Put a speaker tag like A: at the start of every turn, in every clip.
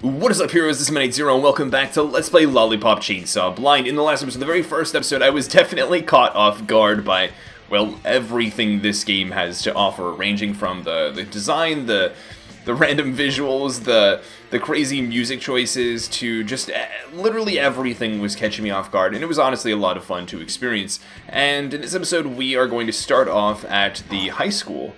A: What is up, heroes? This is MidniteZer0, and welcome back to Let's Play Lollipop Chainsaw Blind. In the last episode, the very first episode, I was definitely caught off guard by, well, everything this game has to offer, ranging from the, the design, the the random visuals, the the crazy music choices, to just uh, literally everything was catching me off guard, and it was honestly a lot of fun to experience. And in this episode, we are going to start off at the high school.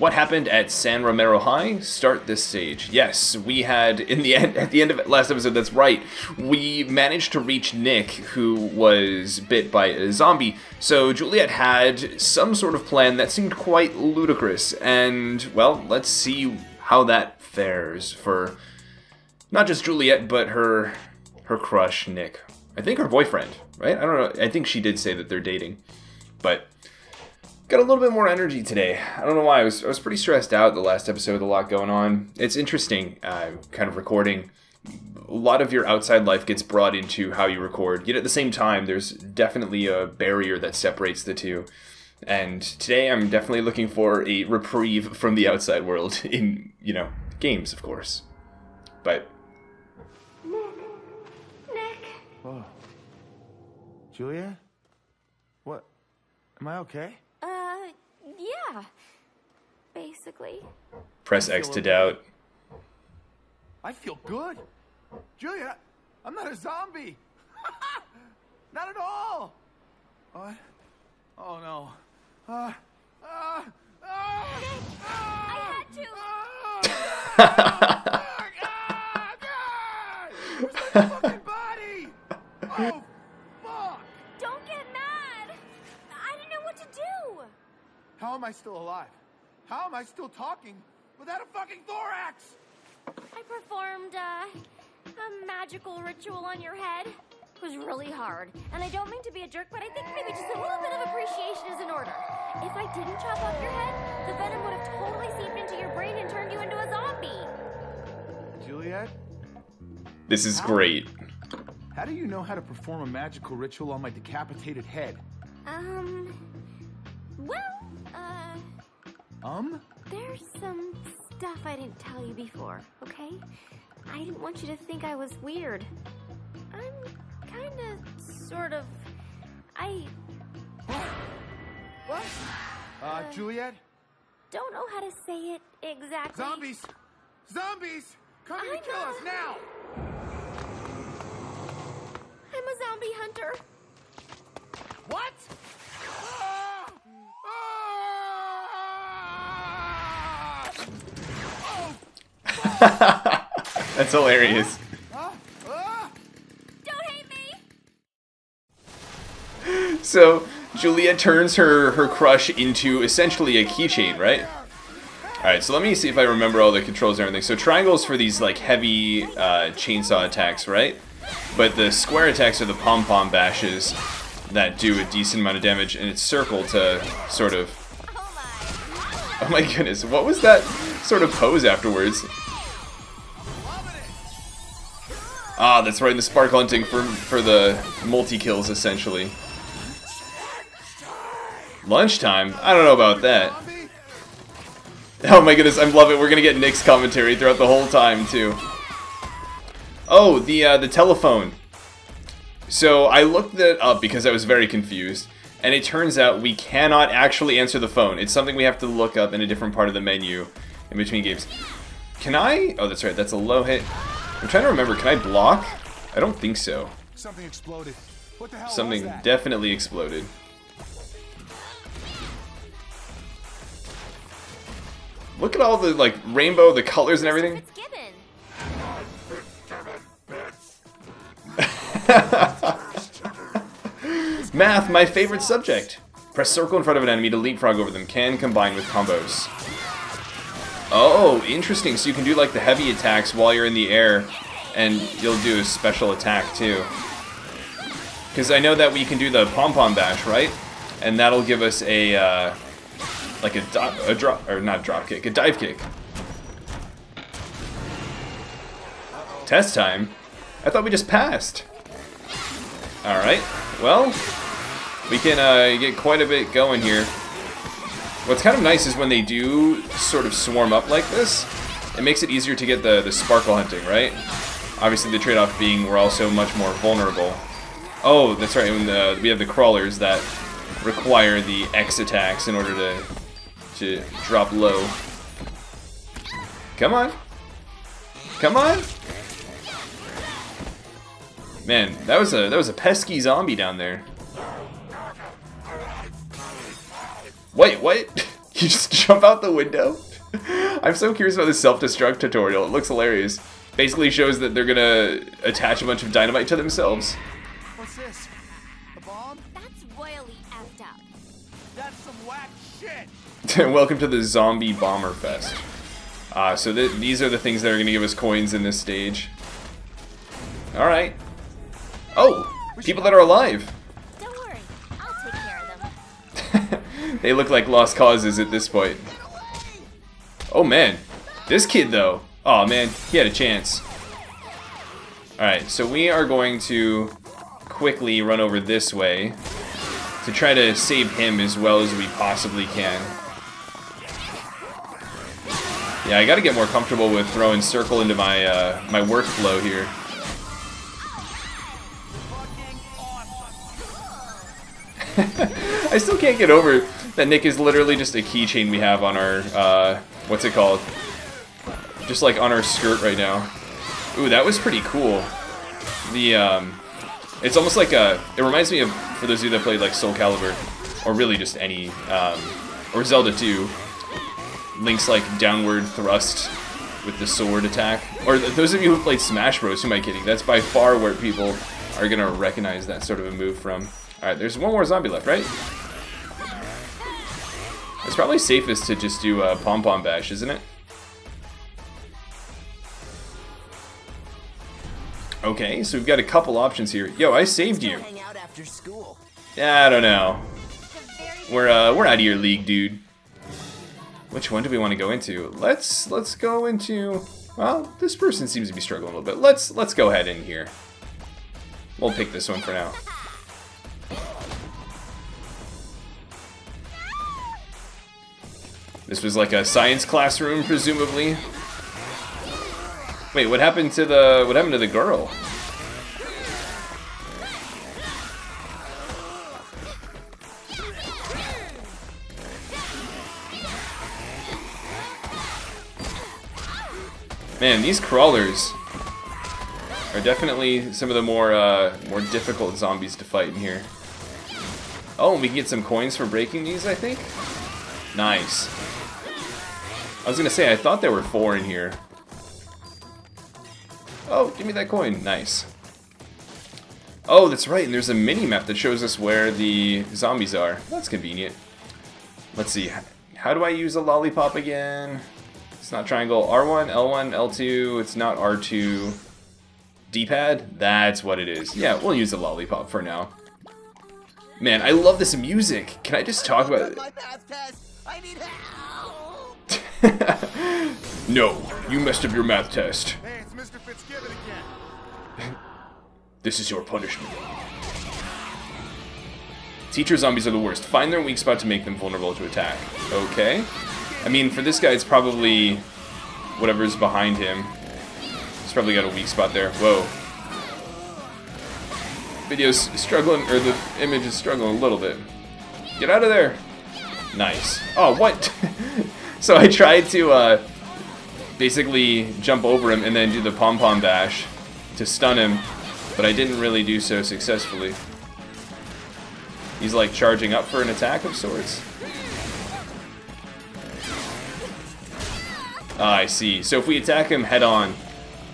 A: What happened at San Romero High? Start this stage. Yes, we had in the end at the end of last episode. That's right. We managed to reach Nick, who was bit by a zombie. So Juliet had some sort of plan that seemed quite ludicrous, and well, let's see how that fares for not just Juliet, but her her crush Nick. I think her boyfriend, right? I don't know. I think she did say that they're dating, but got a little bit more energy today. I don't know why. I was, I was pretty stressed out the last episode, a lot going on. It's interesting, uh, kind of recording. A lot of your outside life gets brought into how you record. Yet at the same time, there's definitely a barrier that separates the two. And today I'm definitely looking for a reprieve from the outside world in, you know, games, of course. But
B: Nick. Nick.
C: Oh. Julia? What? Am I okay?
B: Uh, yeah. Basically.
A: press X to doubt.
C: I feel good. Julia, I'm not a zombie. not at all. What? Oh no. Uh, uh, uh,
B: I had to.
C: Ah, God! Where's my fucking body? Oh, How am I still alive? How am I still talking without a fucking thorax?
B: I performed uh, a magical ritual on your head. It was really hard. And I don't mean to be a jerk, but I think maybe just a little bit of appreciation is in order. If I didn't chop off your head, the venom would have totally seeped into your brain and turned you into a zombie.
C: Juliet,
A: This is great.
C: how do you know how to perform a magical ritual on my decapitated head?
B: Um. Uh.
C: Um?
B: There's some stuff I didn't tell you before, okay? I didn't want you to think I was weird. I'm kinda, sort of. I
C: What? Uh, Juliet?
B: don't know how to say it exactly.
C: Zombies! Zombies! Come and kill us now!
B: I'm a zombie hunter.
C: What? Ah! Ah! Oh!
A: That's hilarious.
B: Don't hate me!
A: So Julia turns her her crush into essentially a keychain, right? All right, so let me see if I remember all the controls and everything. So triangles for these like heavy uh, chainsaw attacks, right? But the square attacks are the pom pom bashes that do a decent amount of damage, and it's circle to sort of.
B: Oh.
A: Oh my goodness, what was that sort of pose afterwards? Ah, that's right, in the spark hunting for for the multi kills essentially. Lunchtime? I don't know about that. Oh my goodness, I love it. We're gonna get Nick's commentary throughout the whole time too. Oh, the uh, the telephone. So I looked that up because I was very confused, and it turns out we cannot actually answer the phone. It's something we have to look up in a different part of the menu in between games. Can I? Oh, that's right. That's a low hit. I'm trying to remember. Can I block? I don't think so.
C: Something exploded. What the hell
A: Something
C: was that?
A: definitely exploded. Look at all the like rainbow, the colors and everything. Math, my favorite subject. Press circle in front of an enemy to leapfrog over them. Can combine with combos. Oh, interesting. So you can do like the heavy attacks while you're in the air, and you'll do a special attack too. Because I know that we can do the pom pom bash, right? And that'll give us a uh, like a, a drop or not drop kick, a dive kick. Test time. I thought we just passed. All right. Well, we can uh, get quite a bit going here. What's kind of nice is when they do sort of swarm up like this, it makes it easier to get the, the sparkle hunting, right? Obviously the trade-off being we're also much more vulnerable. Oh, that's right, the, we have the crawlers that require the X attacks in order to, to drop low. Come on. Come on. Man, that was a that was a pesky zombie down there. Wait, what? you just jump out the window? I'm so curious about this self-destruct tutorial. It looks hilarious. Basically shows that they're gonna attach a bunch of dynamite to themselves.
C: What's this? A bomb?
B: That's royally effed up.
C: That's some whack shit.
A: Welcome to the Zombie Bomber Fest. Uh, so th these are the things that are gonna give us coins in this stage. Alright. Oh! People that are alive! They look like lost causes at this point. Oh man, this kid though. Oh man, he had a chance. Alright, so we are going to quickly run over this way to try to save him as well as we possibly can. Yeah, I gotta get more comfortable with throwing circle into my uh, my workflow here. I still can't get over that Nick is literally just a keychain we have on our, uh, what's it called? Just like on our skirt right now. Ooh, that was pretty cool. The, um, it's almost like a, it reminds me of, for those of you that played like Soul Calibur, or really just any, um, or Zelda 2, Link's like downward thrust with the sword attack. Or th those of you who played Smash Bros, who am I kidding? That's by far where people are gonna recognize that sort of a move from. Alright, there's one more zombie left, right? It's probably safest to just do a pom-pom bash, isn't it? Okay, so we've got a couple options here. Yo, I saved you.
D: Hang out after school.
A: Yeah, I don't know. We're uh, we're out of your league, dude. Which one do we want to go into? Let's let's go into. Well, this person seems to be struggling a little bit. Let's let's go ahead in here. We'll pick this one for now. This was like a science classroom, presumably. Wait, what happened to the what happened to the girl? Man, these crawlers are definitely some of the more uh, more difficult zombies to fight in here. Oh, we can get some coins for breaking these, I think. Nice. I was gonna say I thought there were four in here. Oh, give me that coin. Nice. Oh, that's right, and there's a mini map that shows us where the zombies are. That's convenient. Let's see. How do I use a lollipop again? It's not triangle. R1, L1, L2. It's not R2. D-pad? That's what it is. Yeah, we'll use the lollipop for now. Man, I love this music. Can I just talk about it? no, you messed up your math test.
C: Hey, it's Mr. Fitzgibbon again.
A: This is your punishment. Teacher zombies are the worst. Find their weak spot to make them vulnerable to attack. Okay. I mean, for this guy, it's probably whatever's behind him. He's probably got a weak spot there. Whoa. Video's struggling, or the image is struggling a little bit. Get out of there! Nice. Oh, what? so I tried to, uh, basically jump over him and then do the pom-pom bash to stun him, but I didn't really do so successfully. He's like charging up for an attack of sorts. Ah, I see. So if we attack him head on,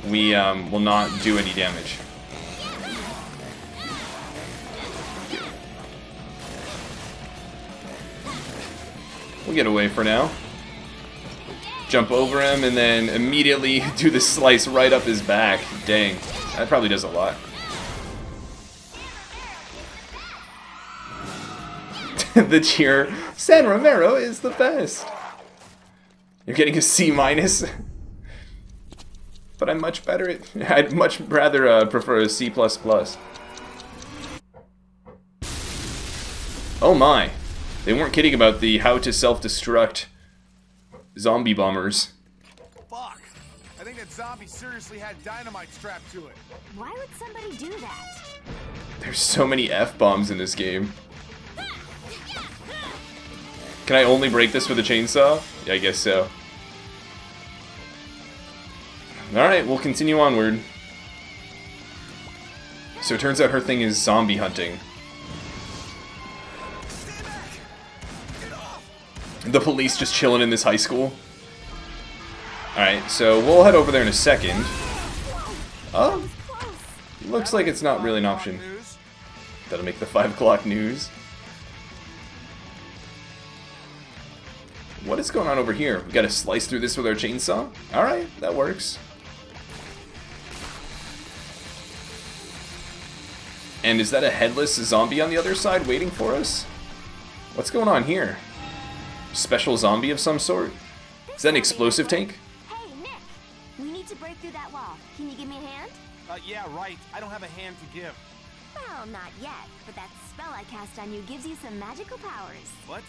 A: we um, will not do any damage. We'll get away for now. Jump over him and then immediately do the slice right up his back. Dang, that probably does a lot. the cheer, San Romero is the best. You're getting a C minus. but I'm much better at. I'd much rather uh, prefer a C. Oh my, they weren't kidding about the how to self-destruct zombie bombers.
C: Fuck. zombie seriously had dynamite strapped to it.
B: Why would somebody do that?
A: There's so many F-bombs in this game. Can I only break this with a chainsaw? Yeah, I guess so. Alright, we'll continue onward. So it turns out her thing is zombie hunting. The police just chilling in this high school. Alright, so we'll head over there in a second. Oh, looks like it's not really an option. That'll make the 5 o'clock news. What is going on over here? We gotta slice through this with our chainsaw? Alright, that works. And is that a headless zombie on the other side waiting for us? What's going on here? Special zombie of some sort? Is that an explosive tank?
B: Hey, Nick! We need to break through that wall. Can you give me a hand?
C: Uh, yeah, right. I don't have a hand to give.
B: Well, not yet, but that spell I cast on you gives you some magical powers.
C: What?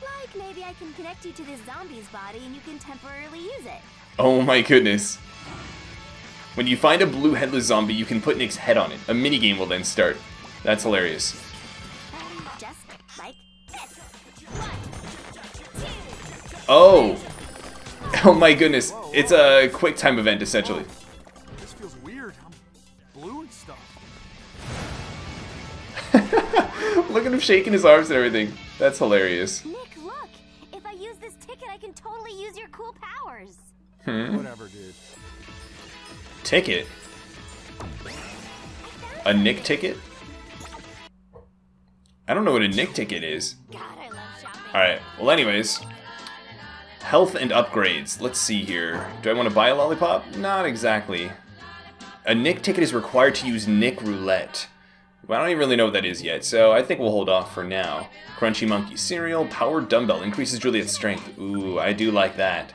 B: Like maybe I can connect you to this zombie's body and you can temporarily use it.
A: Oh my goodness. When you find a blue headless zombie, you can put Nick's head on it. A minigame will then start. That's hilarious.
B: Um, just like
A: Oh! Oh my goodness. It's a quick time event, essentially.
C: This feels weird. I'm blue and stuff.
A: Look at him shaking his arms and everything. That's hilarious.
B: Nick, look! If I use this ticket, I can totally use your cool powers. Hmm?
C: Whatever, dude.
A: Ticket? A Nick ticket? I don't know what a Nick ticket is.
B: God, I love shopping.
A: Alright, well anyways. Health and upgrades. Let's see here. Do I want to buy a lollipop? Not exactly. A Nick ticket is required to use Nick Roulette. Well, I don't even really know what that is yet, so I think we'll hold off for now. Crunchy Monkey Cereal, Powered Dumbbell, increases Juliet's strength. Ooh, I do like that.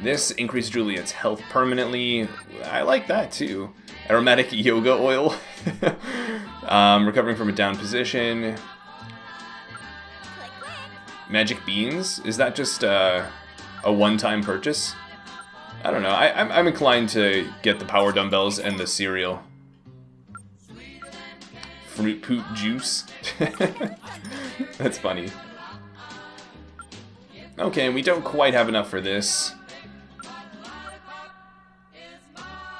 A: This increases Juliet's health permanently. I like that too. Aromatic Yoga Oil. um, recovering from a down position. Magic Beans? Is that just uh, a one-time purchase? I don't know. I, I'm, I'm inclined to get the power dumbbells and the cereal. Fruit poop juice. That's funny. Okay, we don't quite have enough for this.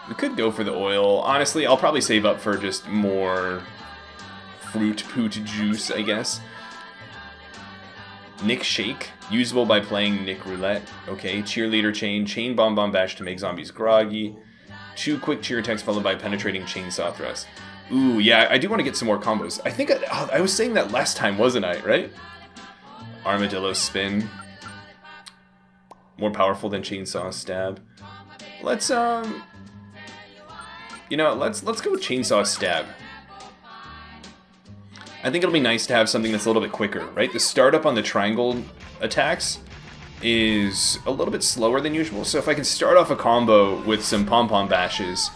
A: We could go for the oil. Honestly, I'll probably save up for just more fruit poot juice, I guess. Nick Shake, usable by playing Nick Roulette. Okay, cheerleader chain, chain bomb bomb bash to make zombies groggy. Two quick cheer attacks followed by penetrating chainsaw thrust. Ooh, yeah, I do want to get some more combos. I think I, oh, I was saying that last time, wasn't I? Right? Armadillo spin. More powerful than chainsaw stab. Let's um, you know, let's let's go with chainsaw stab. I think it'll be nice to have something that's a little bit quicker, right? The startup on the triangle attacks is a little bit slower than usual, so if I can start off a combo with some pom-pom bashes,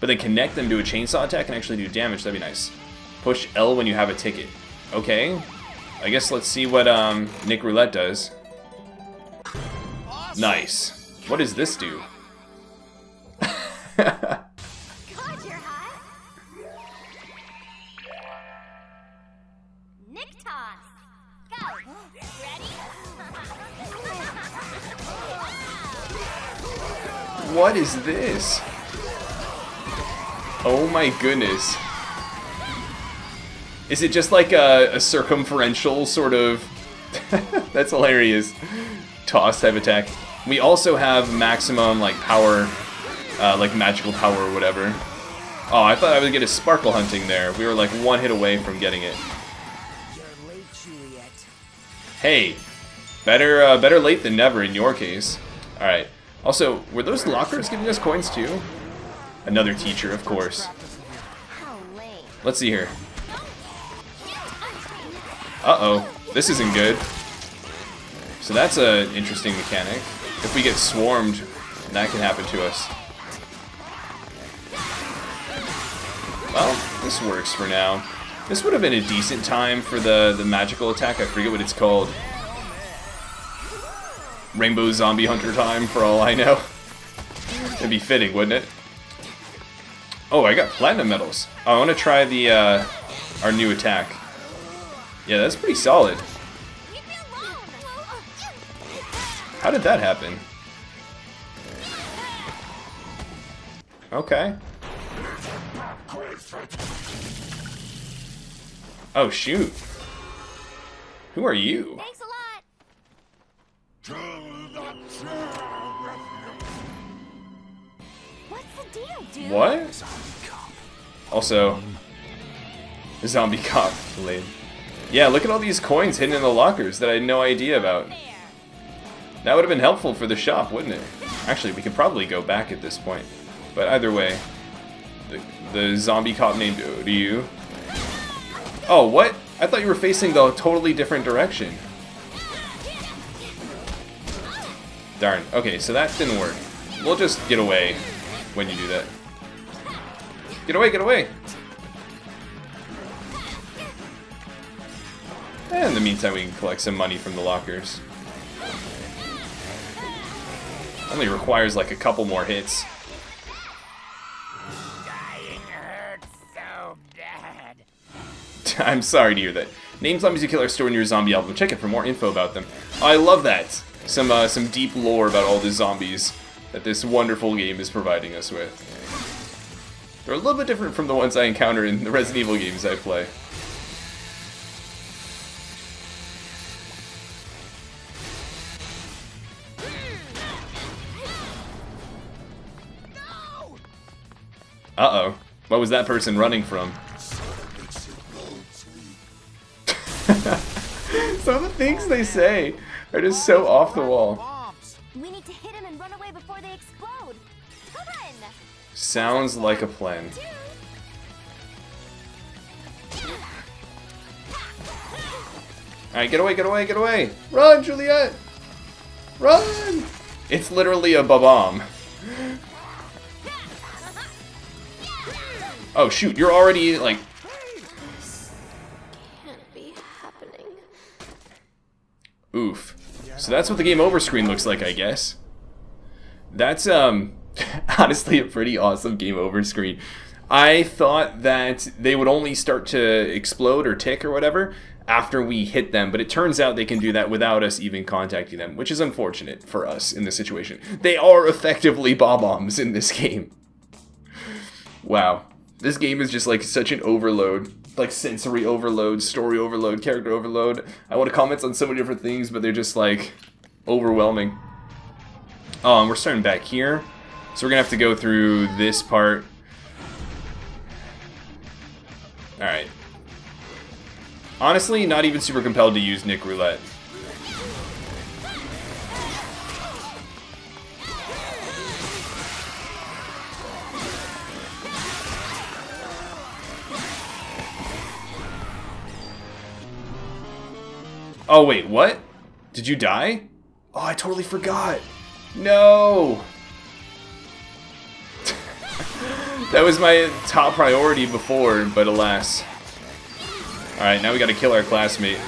A: but then connect them to a chainsaw attack and actually do damage, that'd be nice. Push L when you have a ticket. Okay, I guess let's see what um, Nick Roulette does. Nice. What does this do? What is this? Oh my goodness. Is it just like a, a circumferential sort of... That's hilarious. Toss type attack. We also have maximum like power, uh, like magical power or whatever. Oh, I thought I would get a sparkle hunting there. We were like one hit away from getting it. Hey, better uh, better late than never in your case. All right. Also, were those lockers giving us coins too? Another teacher, of course. Let's see here. Uh-oh. This isn't good. So that's an interesting mechanic. If we get swarmed, that can happen to us. Well, this works for now. This would have been a decent time for the, the magical attack. I forget what it's called. Rainbow Zombie Hunter time, for all I know. It'd be fitting, wouldn't it? Oh, I got platinum medals. I want to try the uh, our new attack. Yeah, that's pretty solid. How did that happen? Okay. Oh, shoot. Who are you?
B: Thanks a lot! What's the deal, dude?
A: What? Also, zombie cop. Lame. Yeah, look at all these coins hidden in the lockers that I had no idea about. That would have been helpful for the shop, wouldn't it? Actually, we could probably go back at this point. But either way, the, the zombie cop named Ryu. Oh, what? I thought you were facing the totally different direction. Darn. Okay, so that didn't work. We'll just get away when you do that. Get away, get away! And in the meantime, we can collect some money from the lockers. Only requires like a couple more hits. I'm sorry to hear that. Name zombies you kill are stored in your zombie album. Check it for more info about them. I love that. Some uh, some deep lore about all the zombies that this wonderful game is providing us with. They're a little bit different from the ones I encounter in the Resident Evil games I play. Uh-oh. What was that person running from? Some of the things they say are just so off the wall.
B: We need to hit him and run away before they explode. Come!
A: Sounds like a plan. Alright, get away, get away, get away! Run, Juliet! Run! It's literally a bomb. Oh shoot, you're already like
B: Can't be happening.
A: Oof. So that's what the game over screen looks like, I guess. That's um honestly a pretty awesome game over screen. I thought that they would only start to explode or tick or whatever after we hit them, but it turns out they can do that without us even contacting them, which is unfortunate for us in this situation. They are effectively bob-ombs in this game. Wow. This game is just like such an overload. Like sensory overload, story overload, character overload. I want to comment on so many different things, but they're just like overwhelming. Oh, we're starting back here. So we're gonna have to go through this part. Alright. Honestly, not even super compelled to use Nick Roulette. Oh, wait, what? Did you die? Oh, I totally forgot. No! that was my top priority before, but alas. Alright, now we gotta kill our classmate.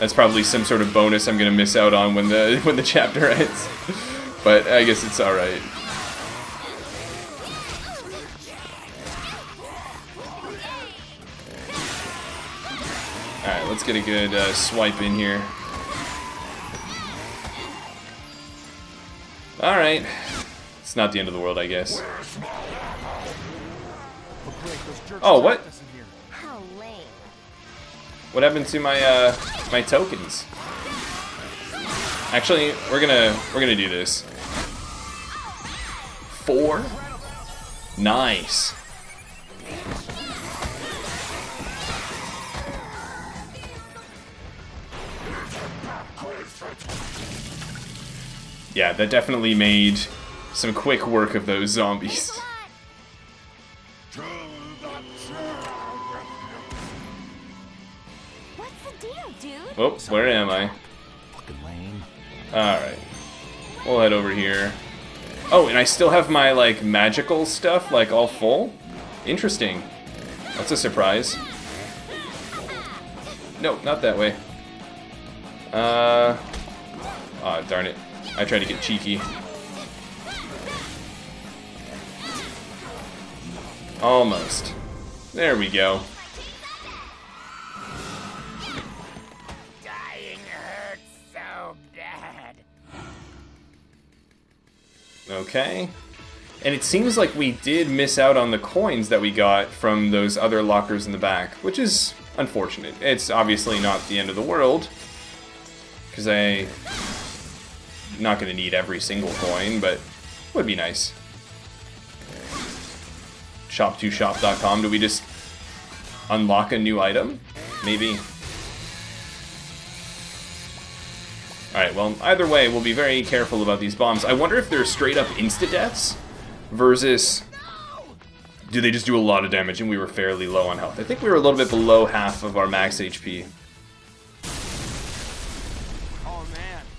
A: That's probably some sort of bonus I'm gonna miss out on when the when the chapter ends. but I guess it's alright. Get a good uh, swipe in here. Alright. It's not the end of the world, I guess. Oh, what? What happened to my uh my tokens? Actually, we're gonna we're gonna do this. Four. Nice. Yeah, that definitely made some quick work of those zombies.
B: What's the deal, dude?
A: Oh, where am I? Alright. We'll head over here. Oh, and I still have my, like, magical stuff, like, all full? Interesting. That's a surprise. No, not that way. Uh... Aw, darn it. I tried to get cheeky. Almost. There we go.
D: Dying hurts so bad.
A: Okay. And it seems like we did miss out on the coins that we got from those other lockers in the back, which is unfortunate. It's obviously not the end of the world, because I... not going to need every single coin, but would be nice. Shop2shop.com, do we just unlock a new item? Maybe. Alright, well, either way, we'll be very careful about these bombs. I wonder if they're straight up insta-deaths versus... Do they just do a lot of damage and we were fairly low on health? I think we were a little bit below half of our max HP.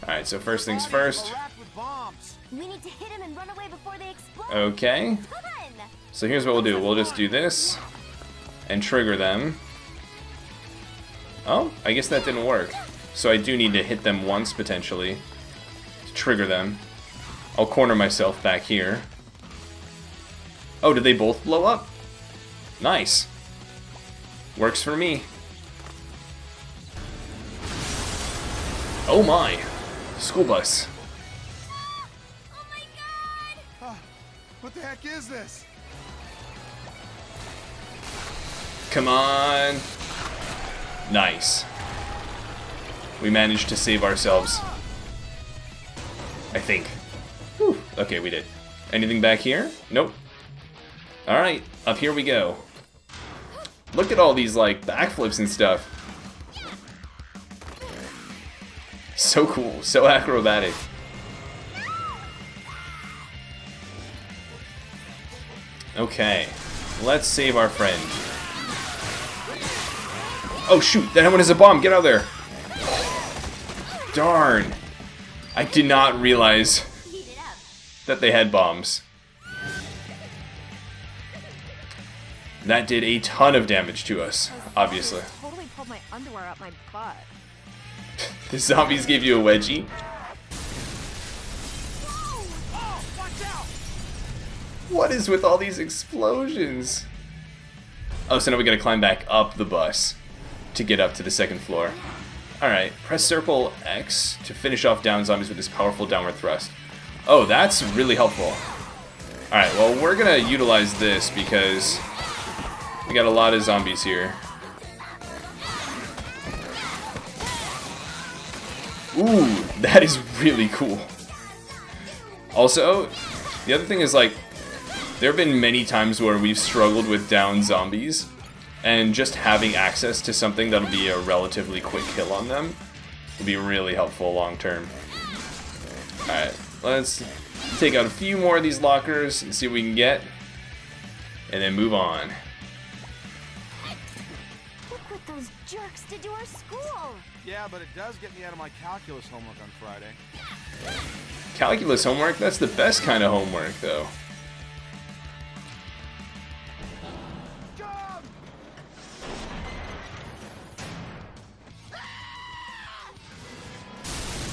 A: Alright, so first things first.
C: wrapped with bombs.
B: We need to hit him and run away before they explode.
A: Okay. So here's what we'll do. We'll just do this and trigger them. Oh, I guess that didn't work. So I do need to hit them once, potentially, to trigger them. I'll corner myself back here. Oh, did they both blow up? Nice. Works for me. Oh my. School bus.
B: Oh my god!
C: What the heck is this?
A: Come on. Nice. We managed to save ourselves. I think. Whew. Okay, we did. Anything back here? Nope. Alright, up here we go. Look at all these, like, backflips and stuff. So cool, so acrobatic. Okay, let's save our friend. Oh shoot, that one is a bomb, get out of there! Darn. I did not realize that they had bombs. That did a ton of damage to us, obviously.
E: Totally pulled my underwear up my butt.
A: The zombies gave you a wedgie? What is with all these explosions? Oh, so now we gotta climb back up the bus to get up to the second floor. Alright, press circle X to finish off down zombies with this powerful downward thrust. Oh, that's really helpful. Alright, well, we're gonna utilize this because we got a lot of zombies here. Ooh, that is really cool. Also, the other thing is like, there have been many times where we've struggled with down zombies, and just having access to something that'll be a relatively quick kill on them will be really helpful long term. Alright, let's take out a few more of these lockers and see what we can get, and then move on.
B: Look what those jerks did to our school.
C: Yeah, but it does get me out of my calculus homework on Friday.
A: Calculus homework, that's the best kind of homework though.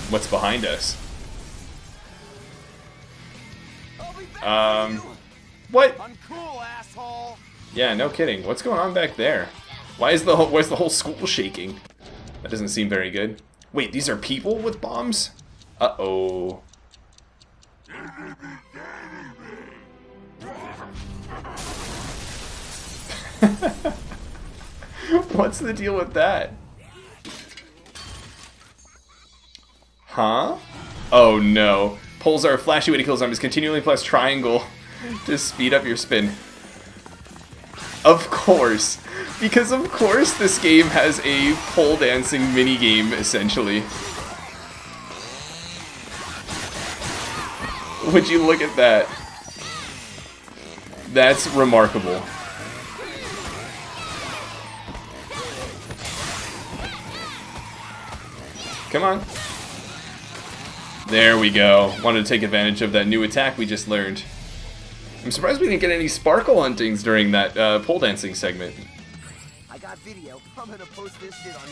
A: What's behind us?
C: I'll be back
A: Um! What?
C: Uncool, asshole!
A: Yeah, no kidding. What's going on back there? Why is the whole, why is the whole school shaking? That doesn't seem very good. Wait, these are people with bombs? Uh-oh. What's the deal with that? Huh? Oh no. Pulls are a flashy way to kill zombies. Continually press triangle to speed up your spin. Of course. Because of course this game has a pole dancing mini game essentially. Would you look at that? That's remarkable. Come on. There we go. Wanted to take advantage of that new attack we just learned. I'm surprised we didn't get any sparkle huntings during that uh, pole dancing segment.
F: I got video. I'm gonna post this shit on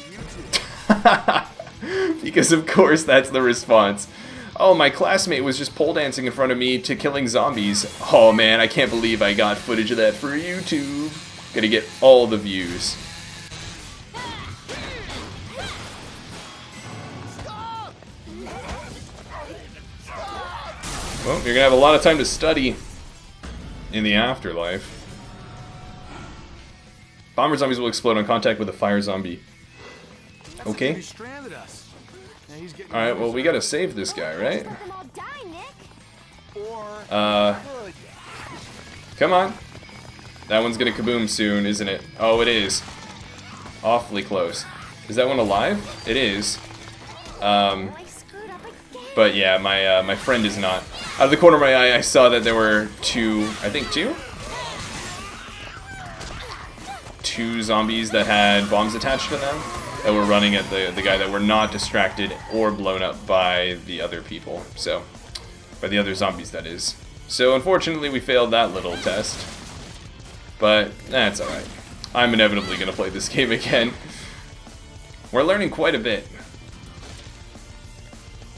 F: YouTube.
A: because of course that's the response. Oh, my classmate was just pole dancing in front of me to killing zombies. Oh man, I can't believe I got footage of that for YouTube. Gonna get all the views. Well, you're gonna have a lot of time to study in the afterlife. Bomber zombies will explode on contact with a fire zombie. Okay.
C: He stranded us. Now he's getting
A: Alright, well, we gotta save this guy, right?
B: Let them all die, Nick.
C: Or
A: Uh, come on. That one's gonna kaboom soon, isn't it? Oh, it is. Awfully close. Is that one alive? It is. Um,
B: I screwed up again.
A: But yeah, my uh, my friend is not. Out of the corner of my eye, I saw that there were two, I think two? Two zombies that had bombs attached to them that were running at the, the guy that were not distracted or blown up by the other people. So, by the other zombies, that is. So, unfortunately, we failed that little test. But, that's alright. I'm inevitably going to play this game again. We're learning quite a bit.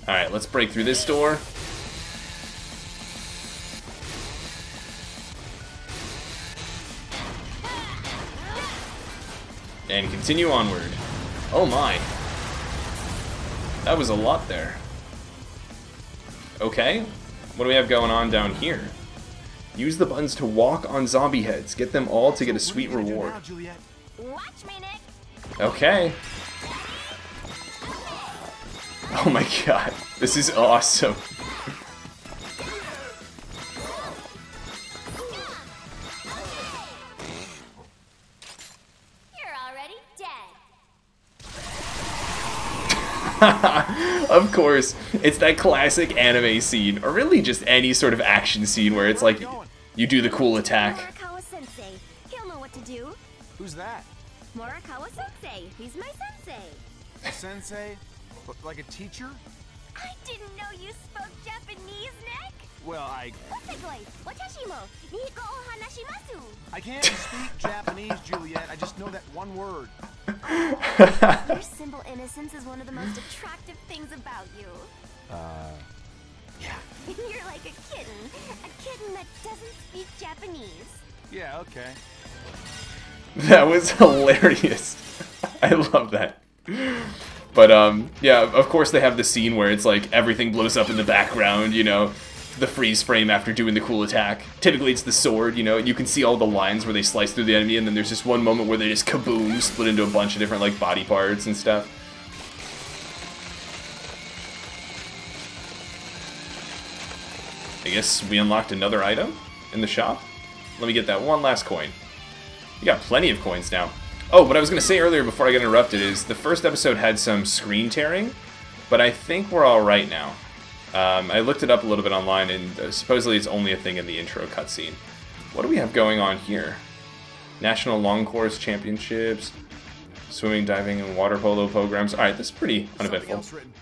A: Alright, let's break through this door. And continue onward. Oh my. That was a lot there. Okay. What do we have going on down here? Use the buttons to walk on zombie heads. Get them all to get a sweet
C: What are you gonna do
A: reward.
B: Watch me, Nick.
A: Okay. Oh my god. This is awesome.
B: You're already dead.
A: of course, it's that classic anime scene, or really just any sort of action scene where it's like you do the cool attack.
B: He'll know what to do.
C: Who's that?
B: Morikawa Sensei. He's my sensei.
C: Sensei? But like a teacher?
B: I didn't know you spoke Japanese, Nick.
C: Well, I
B: Osegoi, watashi mo Nihongo o hanashimasu.
C: I can't speak Japanese, Juliet. I just know that one word.
B: Your simple innocence is one of the most attractive things about you.
C: Uh, yeah.
B: You're like a kitten. A kitten that doesn't speak Japanese.
C: Yeah, okay.
A: That was hilarious. I love that. But um, yeah, of course they have the scene where it's like everything blows up in the background, you know, the freeze frame after doing the cool attack. Typically it's the sword, you know, you can see all the lines where they slice through the enemy, and then there's just one moment where they just kaboom, split into a bunch of different like body parts and stuff. I guess we unlocked another item in the shop. Let me get that one last coin. We got plenty of coins now. Oh, what I was going to say earlier before I got interrupted is the first episode had some screen tearing, but I think we're all right now. Um, I looked it up a little bit online, and uh, supposedly it's only a thing in the intro cutscene. What do we have going on here? National Long Course Championships, swimming, diving, and water polo programs. All right, this is pretty uneventful.
C: else written.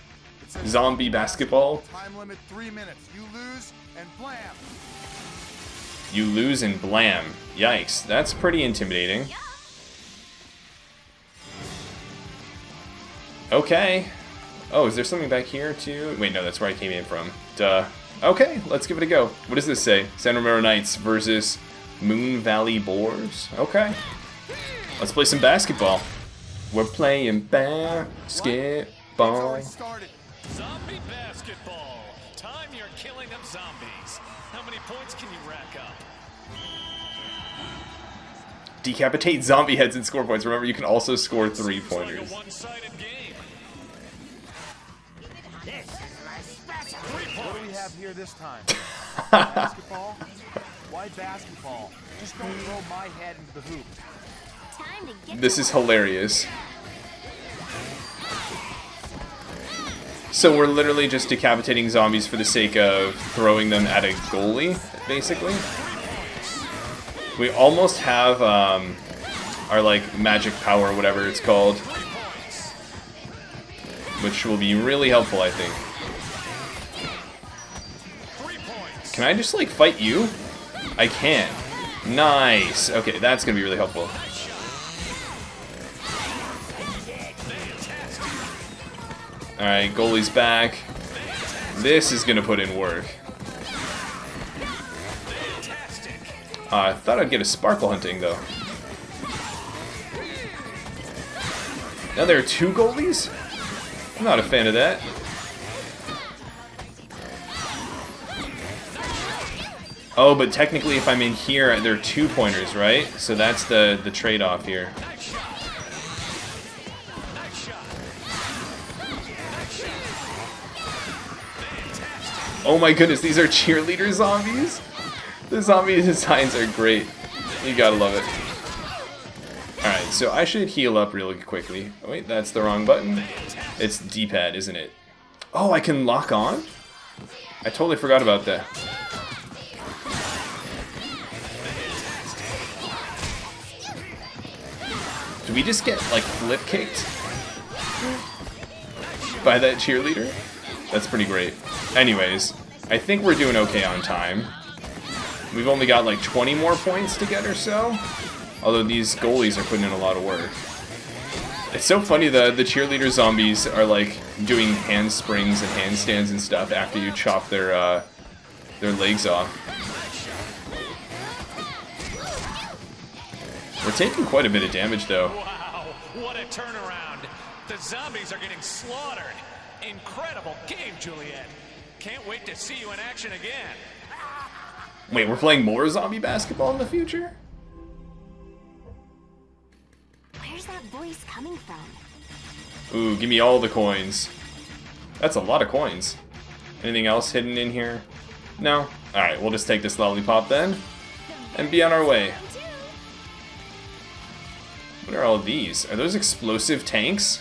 C: It says,
A: Zombie basketball.
C: Time limit three minutes. You lose and blam.
A: You lose and blam. Yikes, that's pretty intimidating. Okay. Oh, is there something back here too? Wait, no, that's where I came in from. Duh. Okay, let's give it a go. What does this say? San Romero Knights versus Moon Valley Boars. Okay. Let's play some basketball. We're playing basketball.
G: Zombie basketball. Time you're killing them zombies. How many points can you rack up?
A: Decapitate zombie heads and score points. Remember, you can also score three
G: Seems like
C: have here this time? basketball? Why basketball? Just don't throw my head into the hoop.
B: Time to get
A: This is hilarious. So we're literally just decapitating zombies for the sake of throwing them at a goalie, basically. We almost have um, our like magic power, whatever it's called, which will be really helpful, I think. Can I just like fight you? I can. Nice. Okay, that's gonna be really helpful. Alright, goalie's back. This is gonna put in work. Uh, I thought I'd get a sparkle hunting though. Now there are two goalies? I'm not a fan of that. Oh, but technically if I'm in here, there are two pointers, right? So that's the, the trade-off here. Oh my goodness, these are cheerleader zombies? The zombie designs are great. You gotta love it. Alright, so I should heal up really quickly. Oh wait, that's the wrong button. It's D-pad, isn't it? Oh, I can lock on? I totally forgot about that. Did we just get, like, flip kicked? By that cheerleader? That's pretty great. Anyways, I think we're doing okay on time. We've only got like 20 more points to get or so. Although these goalies are putting in a lot of work. It's so funny the the cheerleader zombies are like doing handsprings and handstands and stuff after you chop their uh, their legs off. We're taking quite a bit of damage though.
G: Wow, what a turnaround. The zombies are getting slaughtered. Incredible game, Juliet. Can't wait to see you in action again.
A: Wait, we're playing more zombie basketball in the future?
B: Where's that voice coming from?
A: Ooh, give me all the coins. That's a lot of coins. Anything else hidden in here? No? Alright, we'll just take this lollipop then. And be on our way. What are all these? Are those explosive tanks?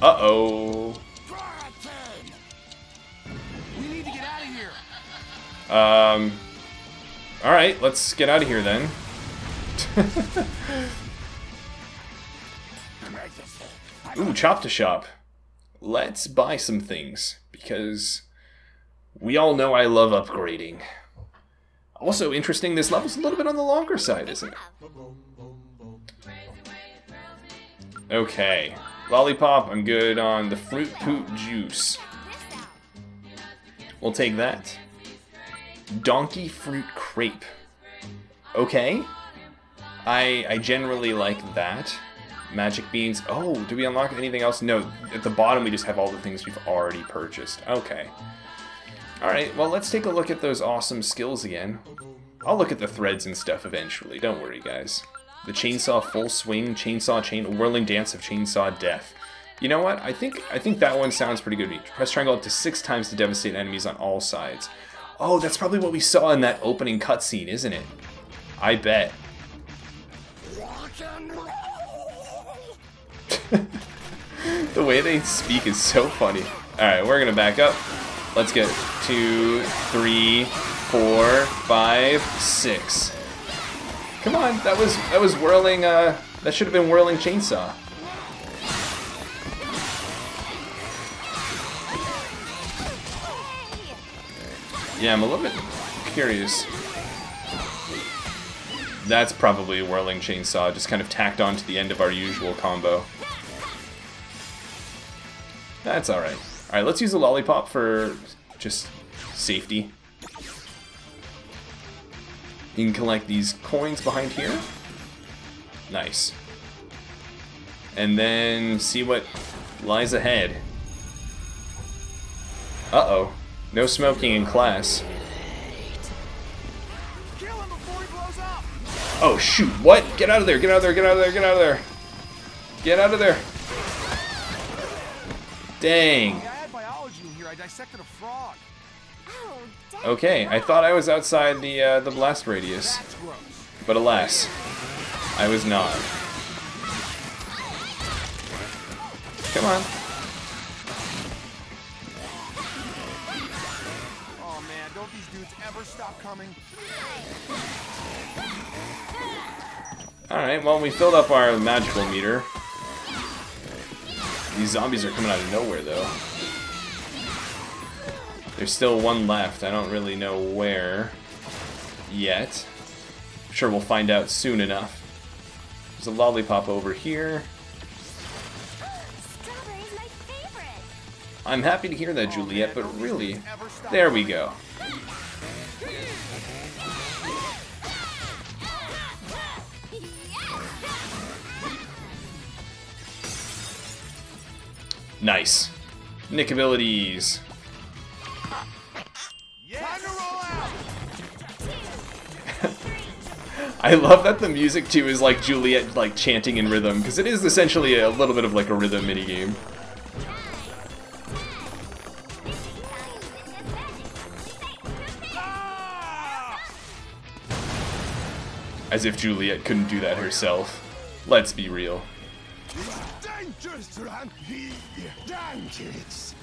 A: Uh-oh. Um... Alright, let's get out of here then. Ooh, Chop to Shop. Let's buy some things, because we all know I love upgrading. Also, interesting, this level's a little bit on the longer side, isn't it? Okay. Lollipop, I'm good on the Fruit Poop Juice. We'll take that. Donkey Fruit Crepe. Okay. I I generally like that. Magic Beans. Oh, do we unlock anything else? No, at the bottom we just have all the things we've already purchased. Okay. Alright, well let's take a look at those awesome skills again. I'll look at the threads and stuff eventually, don't worry guys. The Chainsaw Full Swing, Chainsaw Chain, Whirling Dance of Chainsaw Death. You know what? I think I think that one sounds pretty good. Press triangle up to six times to devastate enemies on all sides. Oh, that's probably what we saw in that opening cutscene, isn't it? I bet. the way they speak is so funny. Alright, we're gonna back up. Let's get two, three, four, five, six. Come on, that was that was whirling uh that should have been whirling chainsaw. Yeah, I'm a little bit curious. That's probably a whirling chainsaw, just kind of tacked on to the end of our usual combo. That's alright. Alright, let's use the lollipop for just safety. You can collect these coins behind here. Nice. And then see what lies ahead. Uh-oh. No smoking in class.
C: Kill him before he blows up.
A: Oh shoot, what? Get out of there, get out of there, get out of there, get out of there. Get out of there. Dang.
C: Dissected a frog.
B: Oh, dang.
A: Okay, I thought I was outside the uh, the blast radius, but alas, I was not. Come on.
C: Oh man, don't these dudes ever stop coming?
A: Alright, well, we filled up our magical meter. These zombies are coming out of nowhere, though. There's still one left. I don't really know where yet. I'm sure we'll find out soon enough. There's a lollipop over here. I'm happy to hear that, Juliet, but really, there we go. Nice. Nick abilities.
C: Time to roll out.
A: I love that the music too is like Juliet like chanting in rhythm because it is essentially a little bit of like a rhythm minigame. Ah! As if Juliet couldn't do that herself. Let's be real.
C: Dangerous, run. Dangerous.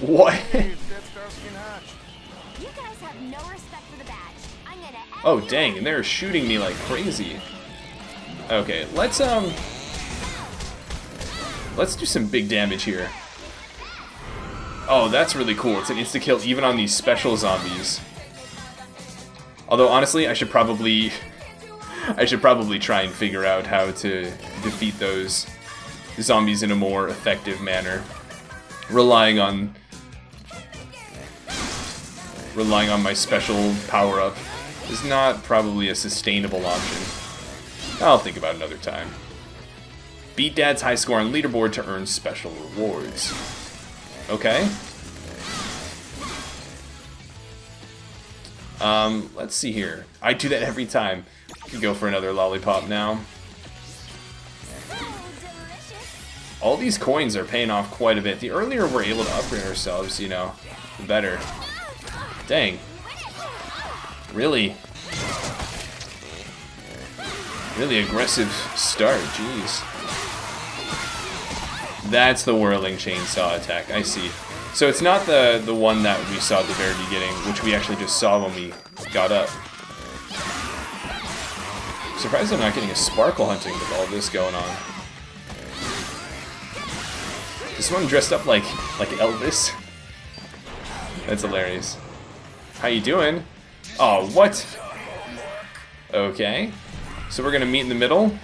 A: What?
C: That's Starsky and Hutch.
B: You guys have no respect for the badge. I'm gonna.
A: Oh dang, and they're shooting me like crazy. Okay, let's um Let's do some big damage here. Oh, that's really cool. It's an insta kill even on these special zombies. Although honestly, I should probably I should probably try and figure out how to defeat those zombies in a more effective manner. Relying on relying on my special power up is not probably a sustainable option. I'll think about another time. Beat Dad's high score on leaderboard to earn special rewards. Okay. Um, let's see here. I do that every time. Could go for another lollipop now. All these coins are paying off quite a bit. The earlier we're able to upgrade ourselves, you know, the better. Dang. Really? Really aggressive start, jeez. That's the whirling chainsaw attack, I see. So it's not the, the one that we saw at the very beginning, which we actually just saw when we got up. Surprised I'm not getting a sparkle hunting with all this going on. This one dressed up like like Elvis. That's hilarious. How you doing? Oh, what? Okay. So we're gonna meet in the middle.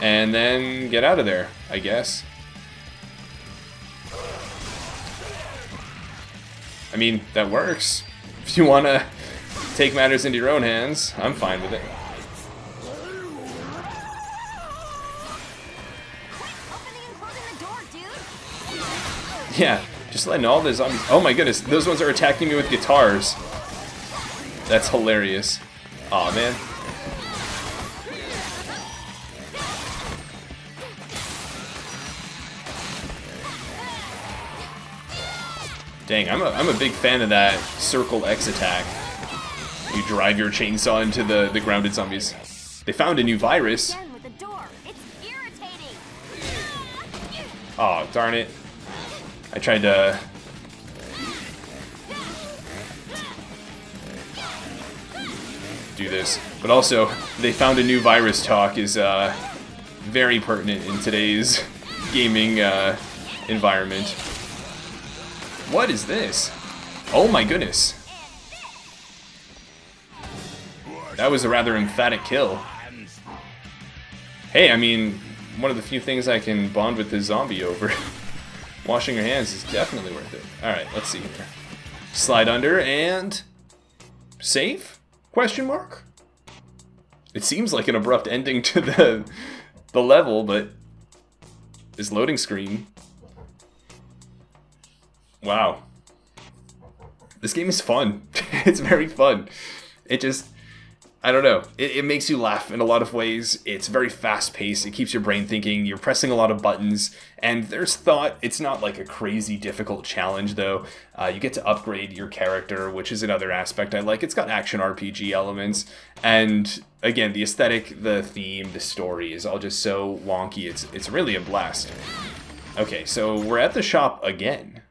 A: And then get out of there, I guess. I mean, that works. If you wanna take matters into your own hands, I'm fine with it.
B: Opening and closing the door, dude.
A: Yeah, just letting all the zombies. Oh my goodness, those ones are attacking me with guitars. That's hilarious. Aw, man. Dang, I'm a, I'm a big fan of that circle X attack. You drive your chainsaw into the, the grounded zombies. They found a new virus.
B: Again with the door. It's irritating.
A: Oh, darn it. I tried to... do this. But also, they found a new virus talk is uh, very pertinent in today's gaming uh, environment. What is this? Oh my goodness. That was a rather emphatic kill. Hey, I mean, one of the few things I can bond with this zombie over. Washing your hands is definitely worth it. Alright, let's see here. Slide under and... Save? Question mark? It seems like an abrupt ending to the, the level, but... This loading screen... Wow. This game is fun. it's very fun. It just... I don't know. It, it makes you laugh in a lot of ways. It's very fast paced. It keeps your brain thinking. You're pressing a lot of buttons, and there's thought. It's not like a crazy difficult challenge, though. Uh, you get to upgrade your character, which is another aspect I like. It's got action RPG elements, and again, the aesthetic, the theme, the story is all just so wonky. It's it's really a blast. Okay, so we're at the shop again,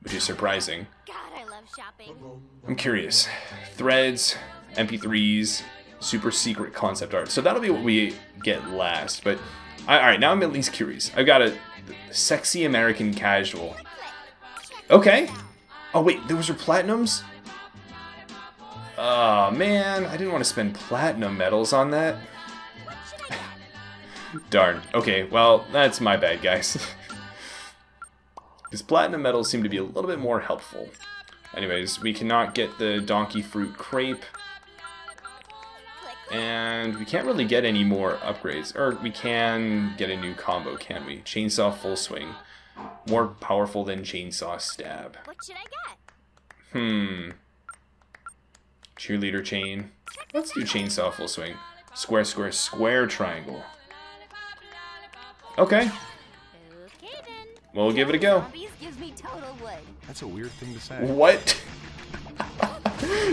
A: which is surprising.
B: God, I love shopping.
A: I'm curious. Threads, MP3s, super secret concept art. So that'll be what we get last. But all right, now I'm at least curious. I've got a sexy American casual. Okay. Oh wait, those are platinums. Oh man, I didn't want to spend platinum medals on that. Darn. Okay, well, that's my bad, guys. Because platinum medals seem to be a little bit more helpful. Anyways, we cannot get the donkey fruit crepe. And we can't really get any more upgrades. Or we can get a new combo, can we? Chainsaw full swing. More powerful than chainsaw stab.
B: What should I get?
A: Hmm. Cheerleader chain. Let's do chainsaw full swing. Square, square, square triangle. Okay,
B: Okay
A: we'll give it a go.
B: Zombies gives me total wood.
C: That's a weird thing to say.
A: What?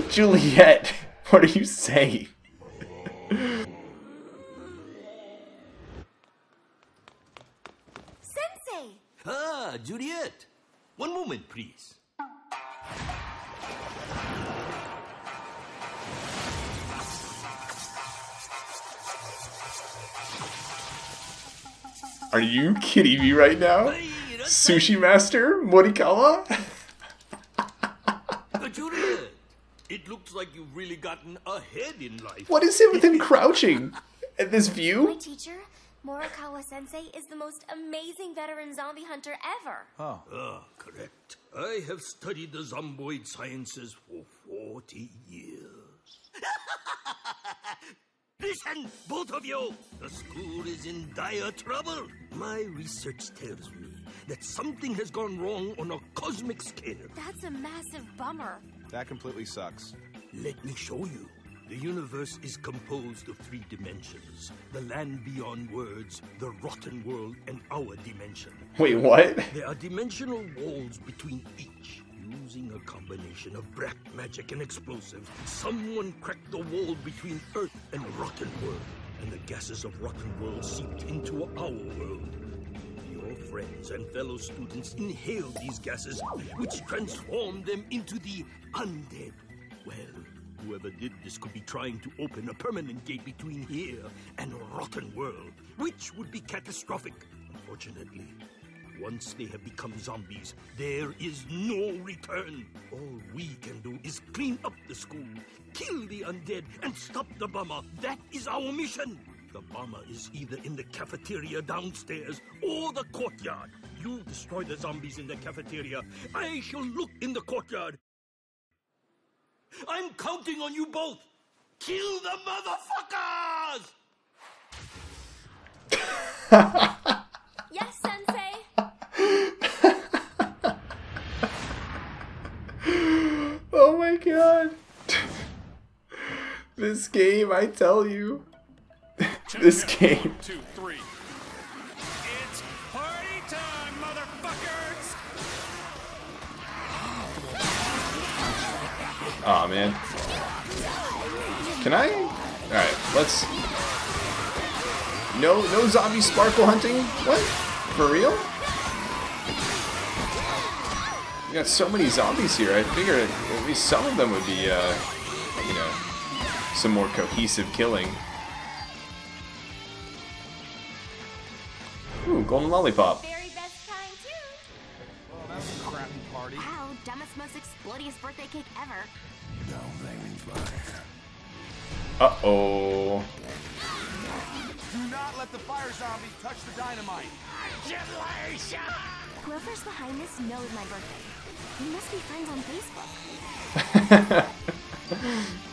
A: Juliet, what are you saying?
B: Sensei!
H: Ah, Juliet. One moment, please.
A: Are you kidding me right now? Sushi Master Morikawa?
H: Juliet. It looks like you've really gotten ahead in life.
A: What is it with him crouching? At this view?
B: My
A: view?
B: teacher, Morikawa Sensei, is the most amazing veteran zombie hunter ever.
C: Oh,
H: Ah, correct. I have studied the zomboid sciences for 40 years. Listen, both of you! The school is in dire trouble. My research tells me that something has gone wrong on a cosmic scale.
B: That's a massive bummer.
C: that completely sucks.
H: Let me show you. The universe is composed of three dimensions the land beyond words, the rotten world, and our dimension.
A: Wait, what?
H: There are dimensional walls between each. Using a combination of black magic and explosives, someone cracked the wall between Earth and Rotten World, and the gases of Rotten World seeped into our world. Your friends and fellow students inhaled these gases, which transformed them into the undead. Well, whoever did this could be trying to open a permanent gate between here and a Rotten World, which would be catastrophic, unfortunately. Once they have become zombies, there is no return. All we can do is clean up the school, kill the undead, and stop the bomber. That is our mission. The bomber is either in the cafeteria downstairs or the courtyard. You destroy the zombies in the cafeteria. I shall look in the courtyard. I'm counting on you both. Kill the motherfuckers!
B: Yes, Sensei!
A: Oh my god. this game, I tell you. this game.
G: Two, three.
A: Aw, man. Can I? Alright, let's... No, no zombie sparkle hunting? What? For real? We got so many zombies here, I figured at least some of them would be, uh, you know, some more cohesive killing. Ooh, golden lollipop.
B: Very best kind, too.
C: Oh, that's a crappy party.
B: Wow, dumbest, most explodiest birthday cake ever.
A: Uh-oh.
C: Do not let the fire zombies touch the dynamite.
B: Whoever's behind this knows my birthday. We must be friends on Facebook.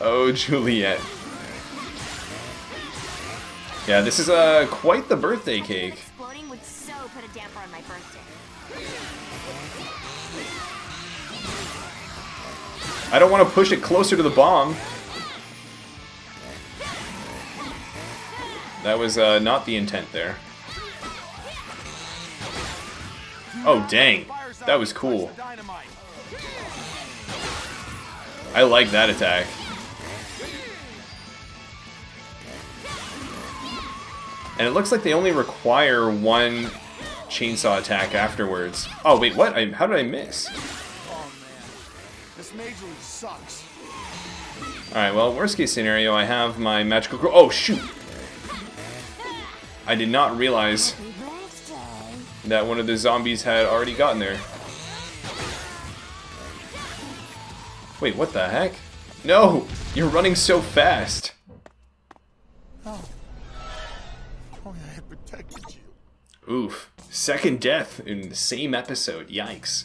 A: Oh, Juliet. Yeah, this is uh, quite the birthday cake. I don't want to push it closer to the bomb. That was uh, not the intent there. Oh, dang. That was cool. I like that attack. And it looks like they only require one chainsaw attack afterwards. Oh, wait, what? I, how did I miss?
C: Sucks.
A: Alright, well, worst case scenario, I have my magical girl. Oh, shoot! I did not realize that one of the zombies had already gotten there. Wait, what the heck? No! You're running so fast!
C: Oh, yeah, I hit
H: protected you.
A: Oof. Second death in the same episode. Yikes.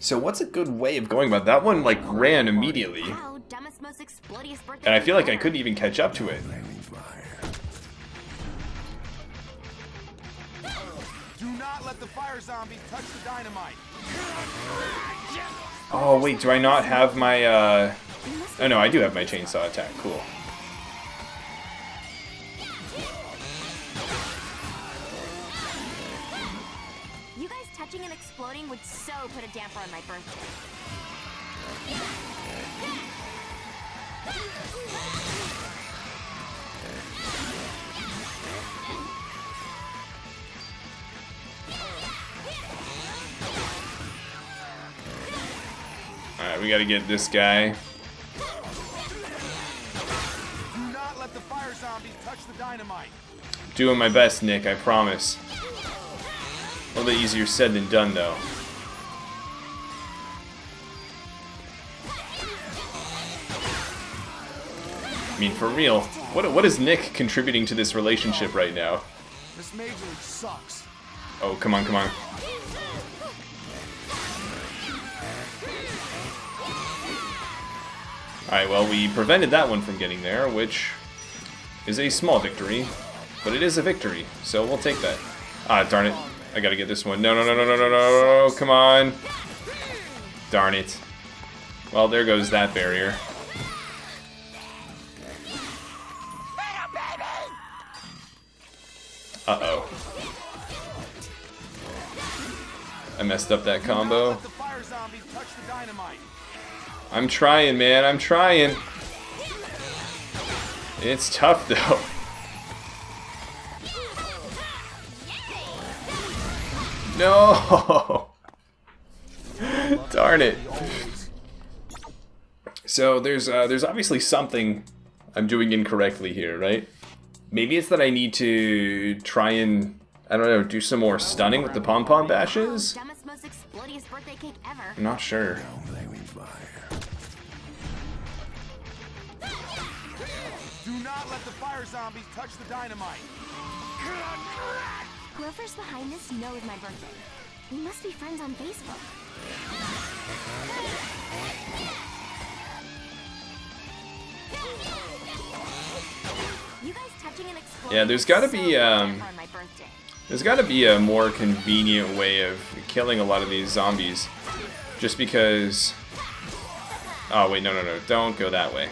A: So what's a good way of going about that one like ran immediately
B: Wow, dumbest, most explodious birthday
A: and I feel like I couldn't even catch up to it.
C: Do not let the fire zombie touch the dynamite.
A: Oh wait, do I not have my uh Oh no, I do have my chainsaw attack. Cool.
B: You guys touching and exploding would so put a damper on my birthday.
A: Alright, we gotta get this guy.
C: Do not let the fire zombie touch the dynamite.
A: Doing my best, Nick, I promise. A little bit easier said than done, though. I mean, for real, what, what is Nick contributing to this relationship right now?
C: This Major sucks.
A: Oh, come on, come on. Alright, well, we prevented that one from getting there, which is a small victory, but it is a victory, so we'll take that. Ah, darn it. I gotta get this one. No, no, no, no, no, no, no, come on. Darn it. Well, there goes that barrier. Uh-oh. I messed up that combo. I'm trying, man. I'm trying. It's tough, though. No! Darn it. So there's uh, there's obviously something I'm doing incorrectly here, right? Maybe it's that I need to try and I don't know do some more stunning with the pom pom bashes.
B: Dumbest, most explodious birthday cake ever.
A: I'm not sure.
C: Do not let the fire zombies touch the dynamite.
B: Whoever's behind this knows my birthday. We must be friends on Facebook. You guys touching and
A: Yeah, there's gotta be,
B: so put a
A: um,
B: damper on my birthday.
A: There's got to be a more convenient way of killing a lot of these zombies. Just because... Oh, wait, no, no, no. Don't go that way.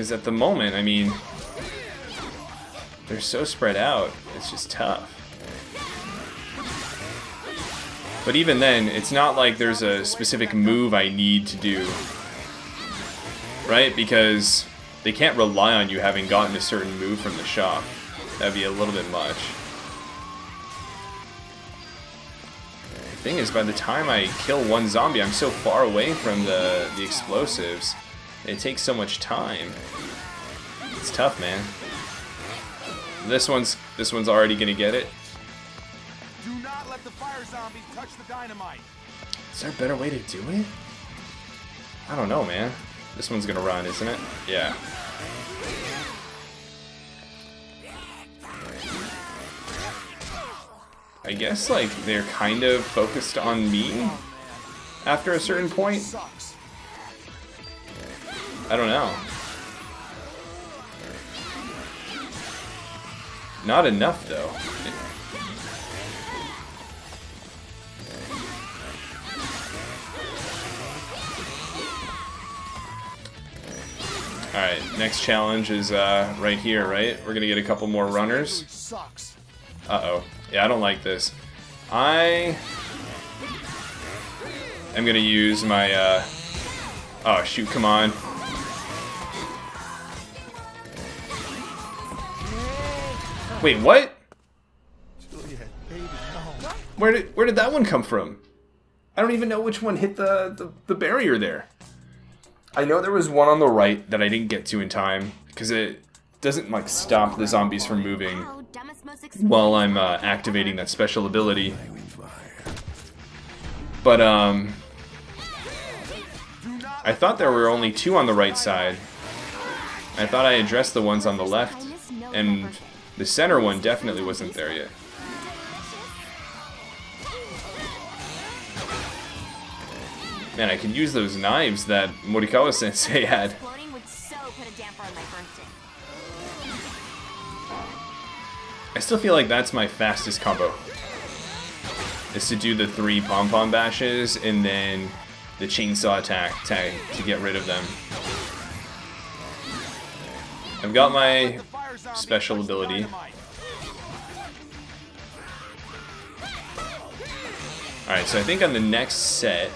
A: Because at the moment, I mean... They're so spread out. It's just tough. But even then, it's not like there's a specific move I need to do right? Because they can't rely on you having gotten a certain move from the shop. That'd be a little bit much. The thing is, by the time I kill one zombie, I'm so far away from the, the explosives. It takes so much time. It's tough, man. This one's this one's already gonna get it.
C: Do not let the fire zombie touch the dynamite.
A: Is there a better way to do it? I don't know, man. This one's gonna run, isn't it? Yeah. I guess, like, they're kind of focused on me after a certain point. I don't know. Not enough, though. Alright, next challenge is uh, right here, right? We're gonna get a couple more runners. Uh-oh. Yeah, I don't like this. I am gonna use my, uh... Oh, shoot, come on. Wait, what?
C: Juliet, baby, no.
A: Where did where did that one come from? I don't even know which one hit the, the, the barrier there. I know there was one on the right that I didn't get to in time because it doesn't like stop the zombies from moving
B: Wow, dumbest, most
A: while I'm uh, activating that special ability. But um, I thought there were only two on the right side. I thought I addressed the ones on the left, and the center one definitely wasn't there yet. Man, I can use those knives that Morikawa Sensei had. I still feel like that's my fastest combo. Is to do the three pom-pom bashes and then the chainsaw attack to, to get rid of them. I've got my special ability. Alright, so I think on the next set,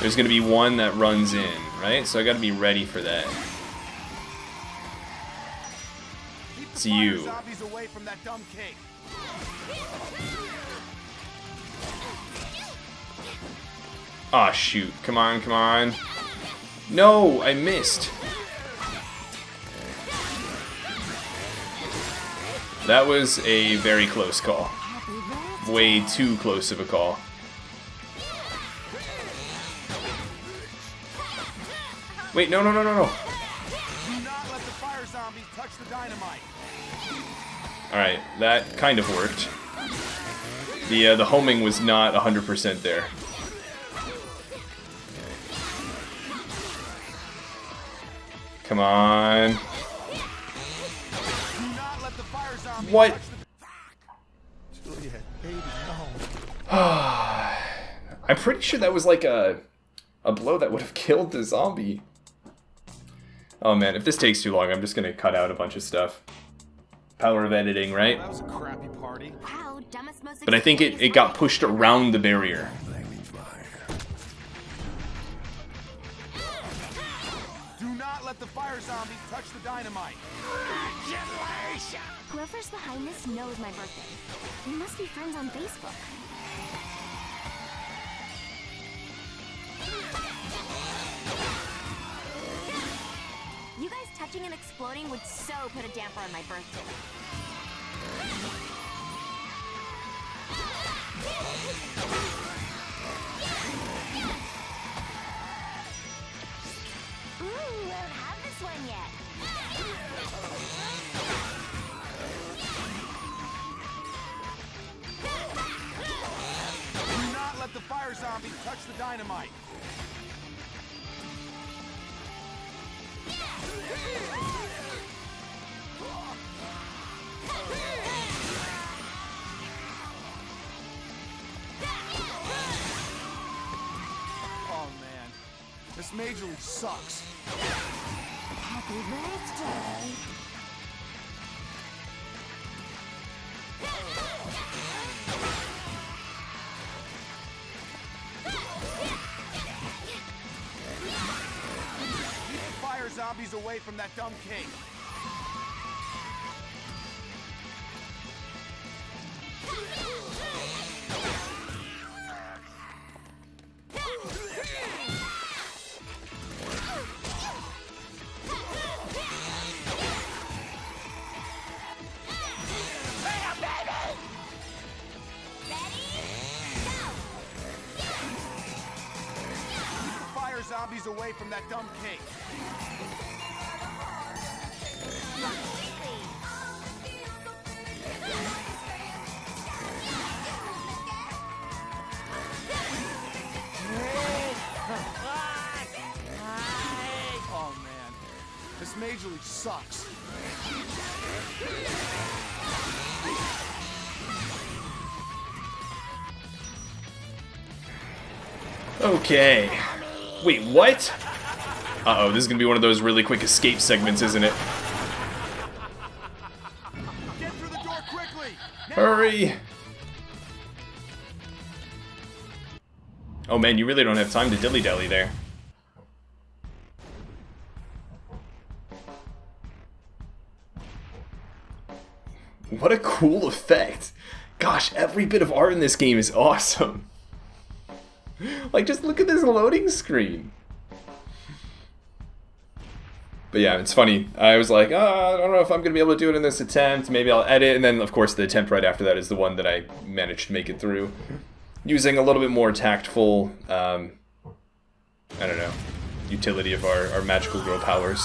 A: there's going to be one that runs in, right? So I got to be ready for that. It's you.
C: zombies away from that dumb cake.
A: Aw, shoot. Come on, come on. No, I missed. That was a very close call. Way too close of a call. Wait, no, no, no, no, no. Alright, that kind of worked. The, uh, the homing was not 100% there. Come on. What?
C: touch. Juliet, baby, no.
A: I'm pretty sure that was like a a blow that would have killed the zombie. Oh man, if this takes too long, I'm just gonna cut out a bunch of stuff. Power of editing, right?
C: That was a crappy party.
B: Wow, dumbest, most
A: But I think it, it got pushed around the barrier.
C: Do not let the fire zombies touch the dynamite.
B: Behind this knows my birthday. We must be friends on Facebook. You guys touching and exploding would so put a damper on my birthday.
C: Fire zombies touch the dynamite. Oh man, this majorly sucks.
B: Happy birthday.
C: Zombies away from that dumb cake.
A: Okay. Wait, what? Uh-oh, this is gonna be one of those really quick escape segments, isn't it?
C: Get through the door quickly!
A: Hurry! Oh man, you really don't have time to dilly-dally there. What a cool effect! Gosh, every bit of art in this game is awesome. Like, just look at this loading screen. But yeah, it's funny. I was like, oh, I don't know if I'm going to be able to do it in this attempt. Maybe I'll edit. And then, of course, the attempt right after that is the one that I managed to make it through. Using a little bit more tactful um, I don't know, utility of our, our magical girl powers.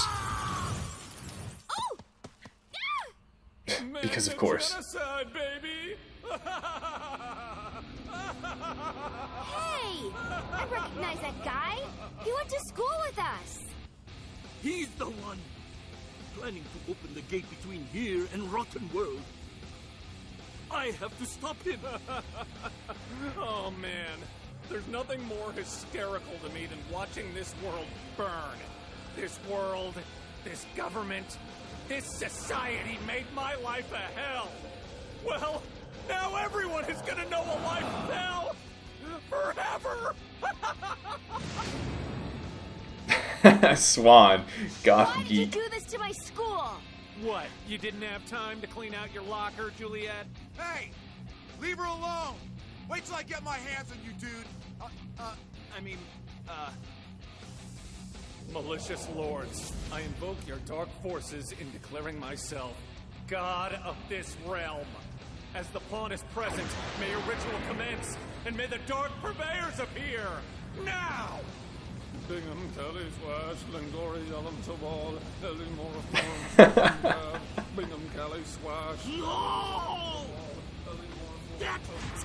A: because of course.
G: Genocide, baby.
B: Hey! I recognize that guy. He went to school with us.
H: He's the one planning to open the gate between here and Rotten World. I have to stop him.
G: oh man, there's nothing more hysterical to me than watching this world burn. This world, this government, this society made my life a hell. Well, now everyone is gonna know a life hell forever.
A: Swan, goth
B: Why did you
A: geek.
B: do this to my school?
G: what? You didn't have time to clean out your locker, Juliet?
C: Hey, leave her alone. Wait till I get my hands on you, dude. Uh, uh, I mean, uh,
G: Malicious lords, I invoke your dark forces in declaring myself god of this realm. As the pawn is present, may your ritual commence, and may the dark purveyors appear now. Bingham, Kelly, Swash, Lingori, Yellum, Tawal, Ellie, Morris, Bingham, Kelly, Swash.
H: No! That's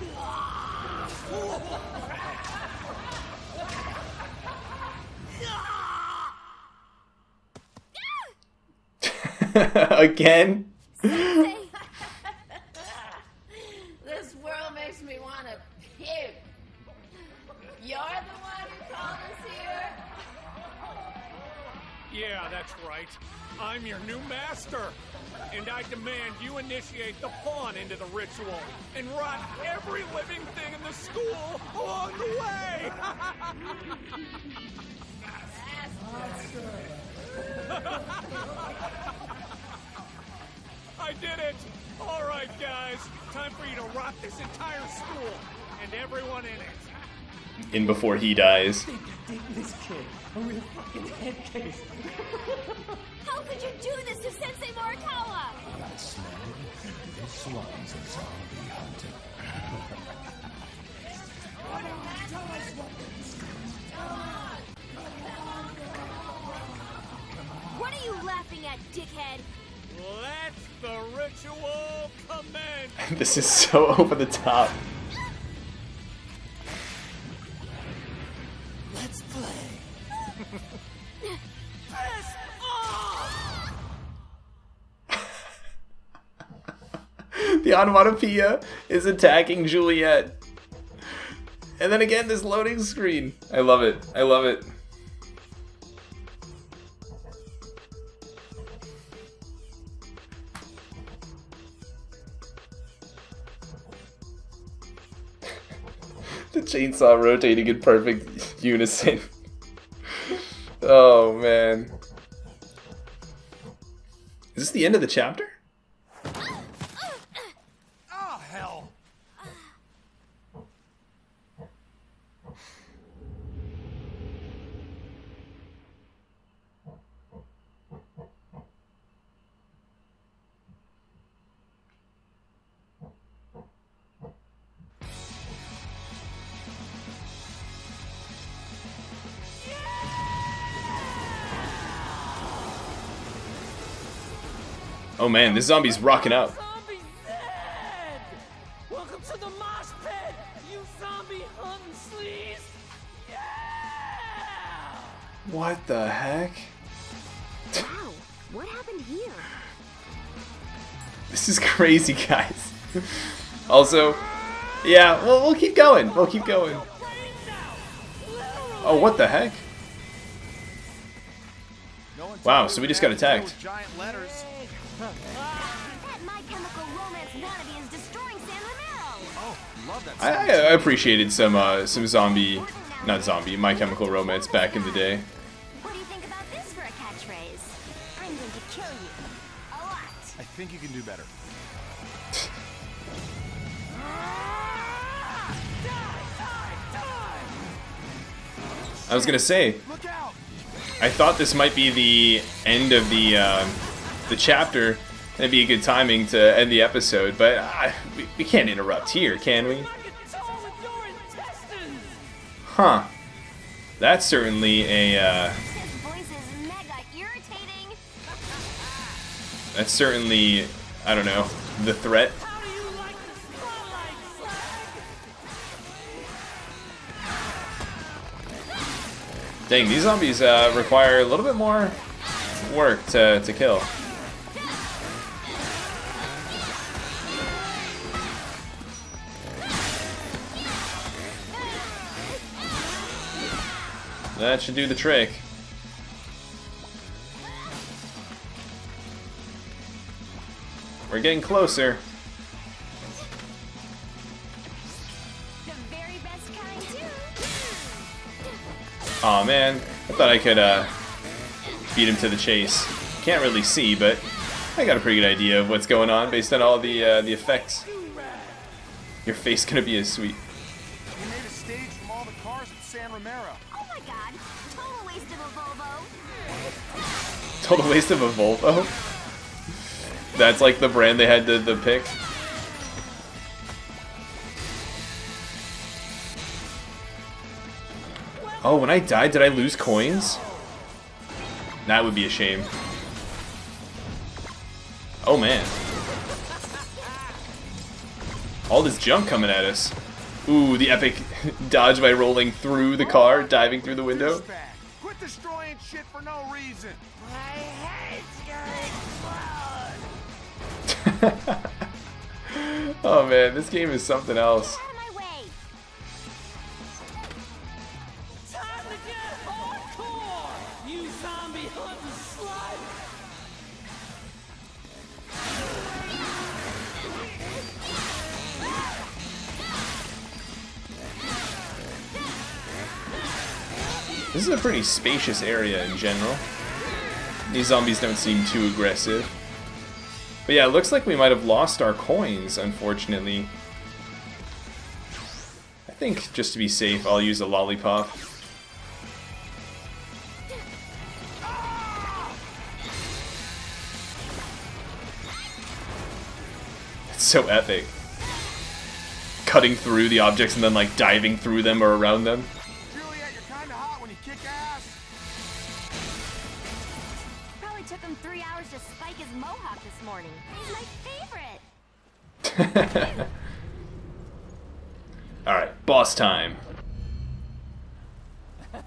A: Again?
G: Yeah, that's right. I'm your new master. And I demand you initiate the pawn into the ritual and rot every living thing in the school along the way. I did it! All right, guys. Time for you to rot this entire school and everyone in it.
A: In before he dies.
B: how could you do this to Sensei Morikawa? That snag, this one's a zombie hunter. What are you laughing at, dickhead?
G: Let the ritual commence!
A: this is so over the top. Onomatopoeia is attacking Juliet. And then again, this loading screen. I love it. I love it. the chainsaw rotating in perfect unison. oh man. Is this the end of the chapter?
C: Oh
A: man, this zombie's rocking out.
I: Welcome to the mosh pit, you zombie hunting sleaze! Yeah!
A: What the heck?
B: Wow, what happened here?
A: This is crazy, guys. also, yeah, well, we'll keep going. We'll keep going. Oh, what the heck? Wow, so we just got attacked.
C: Giant letters.
B: That My Chemical Romance wannabe is destroying San Romero.
C: Oh, love that.
A: I. I appreciated some uh, some zombie, not zombie, My Chemical Romance back in the day.
B: What do you think about this for a catchphrase? I'm going to kill you. A lot.
C: I think you can do better.
A: I was gonna say,
C: Look out!
A: I thought this might be the end of the uh, the chapter. It'd be a good timing to end the episode, but we, we can't interrupt here, can we? Huh. That's certainly a, uh, that's certainly, I don't know, the threat. Dang, these zombies uh, require a little bit more work to, to kill. That should do the trick. We're getting closer. Oh, man, I thought I could uh, beat him to the chase. Can't really see, but I got a pretty good idea of what's going on based on all the uh, the effects. Your face gonna be as sweet.
C: Made a stage from all the cars at San Romero.
B: Total waste of a Volvo.
A: That's like the brand they had to the pick. Oh, when I died, did I lose coins? That would be a shame. Oh man. All this junk coming at us. Ooh, the epic dodge by rolling through the car, diving through the window.
C: Quit destroying shit for no reason.
D: I hate your explode.
A: oh man, this game is something else.
B: Out of my way.
D: Time to get hardcore, you zombie hunting slut.
A: This is a pretty spacious area in general. These zombies don't seem too aggressive. But yeah, it looks like we might have lost our coins, unfortunately. I think, just to be safe, I'll use a lollipop. It's so epic. Cutting through the objects and then like diving through them or around them. Alright, boss time.
D: I'm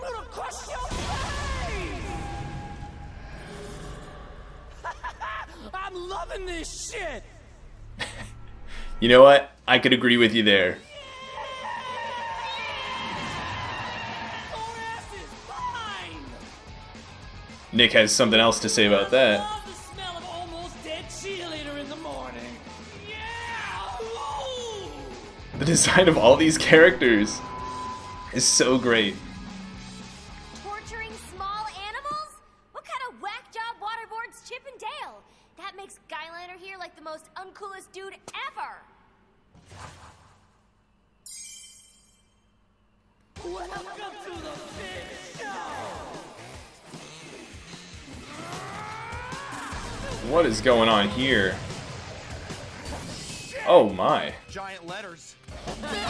D: gonna crush your face! I'm loving this shit!
A: You know what? I could agree with you there.
D: Your ass is fine!
A: Nick has something else to say about that.
D: The
A: design of all these characters is so great.
B: Torturing small animals? What kind of whack job waterboards Chip and Dale? That makes Skyliner here like the most uncoolest dude ever.
D: Welcome to the big show!
A: What is going on here? Oh my.
C: Giant letters.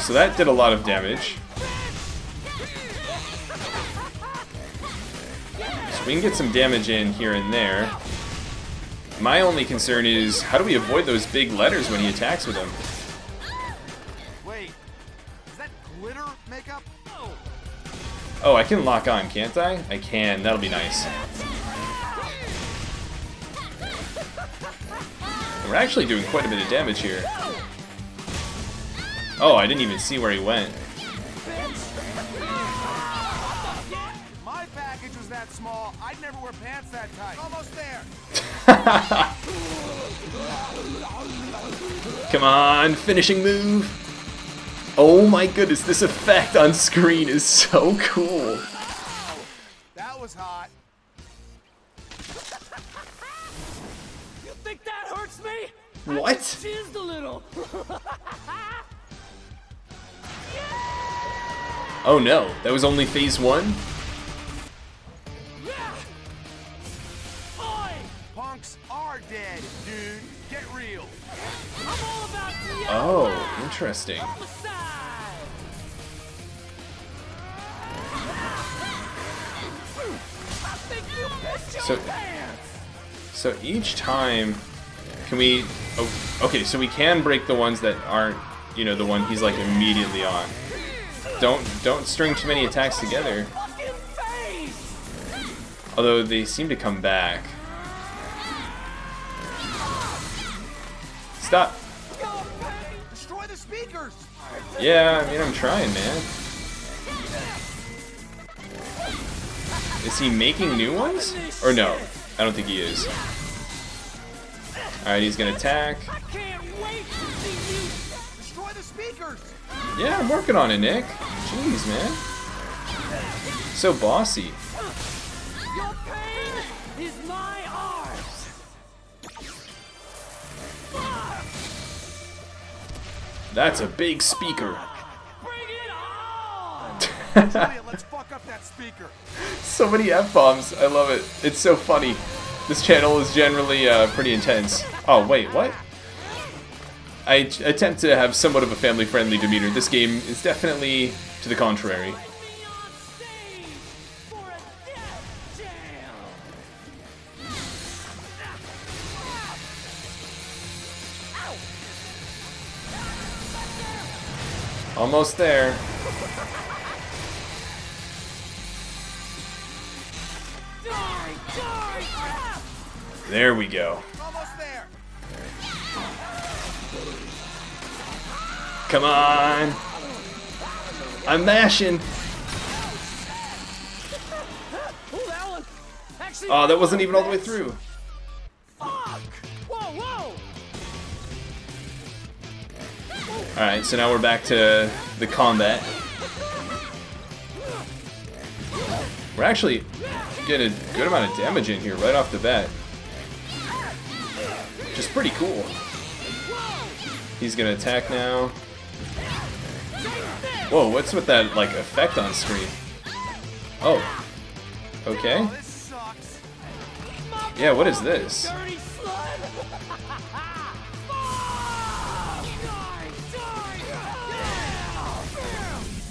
A: So that did a lot of damage. So we can get some damage in here and there. My only concern is, how do we avoid those big letters when he attacks with them?
C: Wait, is that glitter makeup? Oh.
A: Oh, I can lock on, can't I? I can, that'll be nice. We're actually doing quite a bit of damage here. Oh, I didn't even see where he went.
C: My package was that small. I'd never wear pants that tight. Almost there.
A: Come on, finishing move. Oh my goodness, this effect on screen is so cool.
C: That was hot.
D: You think that hurts me?
A: What?
D: Jizzed
A: Oh no, that was only phase one? Oh, interesting. So, so each time, can we? Oh, okay, so we can break the ones that aren't, you know, the one he's like immediately on. Don't don't string too many attacks together. Although they seem to come back. Stop. Yeah, I mean I'm trying, man. Is he making new ones? Or no? I don't think he is. Alright, he's gonna attack.
C: Destroy the speakers!
A: Yeah, I'm working on it, Nick. Jeez, man. So bossy.
D: Your pain is my arms.
A: That's a big speaker.
D: Bring it on.
C: Let's fuck up that speaker.
A: so many F-bombs. I love it. It's so funny. This channel is generally uh, pretty intense. Oh, wait, what? I attempt to have somewhat of a family-friendly demeanor. This game is definitely to the contrary. Almost there. There we go. Come on. I'm mashing.
D: Oh, that
A: wasn't even all the way through. Alright, so now we're back to the combat. We're actually getting a good amount of damage in here right off the bat. Which is pretty cool. He's gonna attack now. Whoa, what's with that like effect on screen? Oh. Okay.
C: Oh.
A: Yeah, what is this?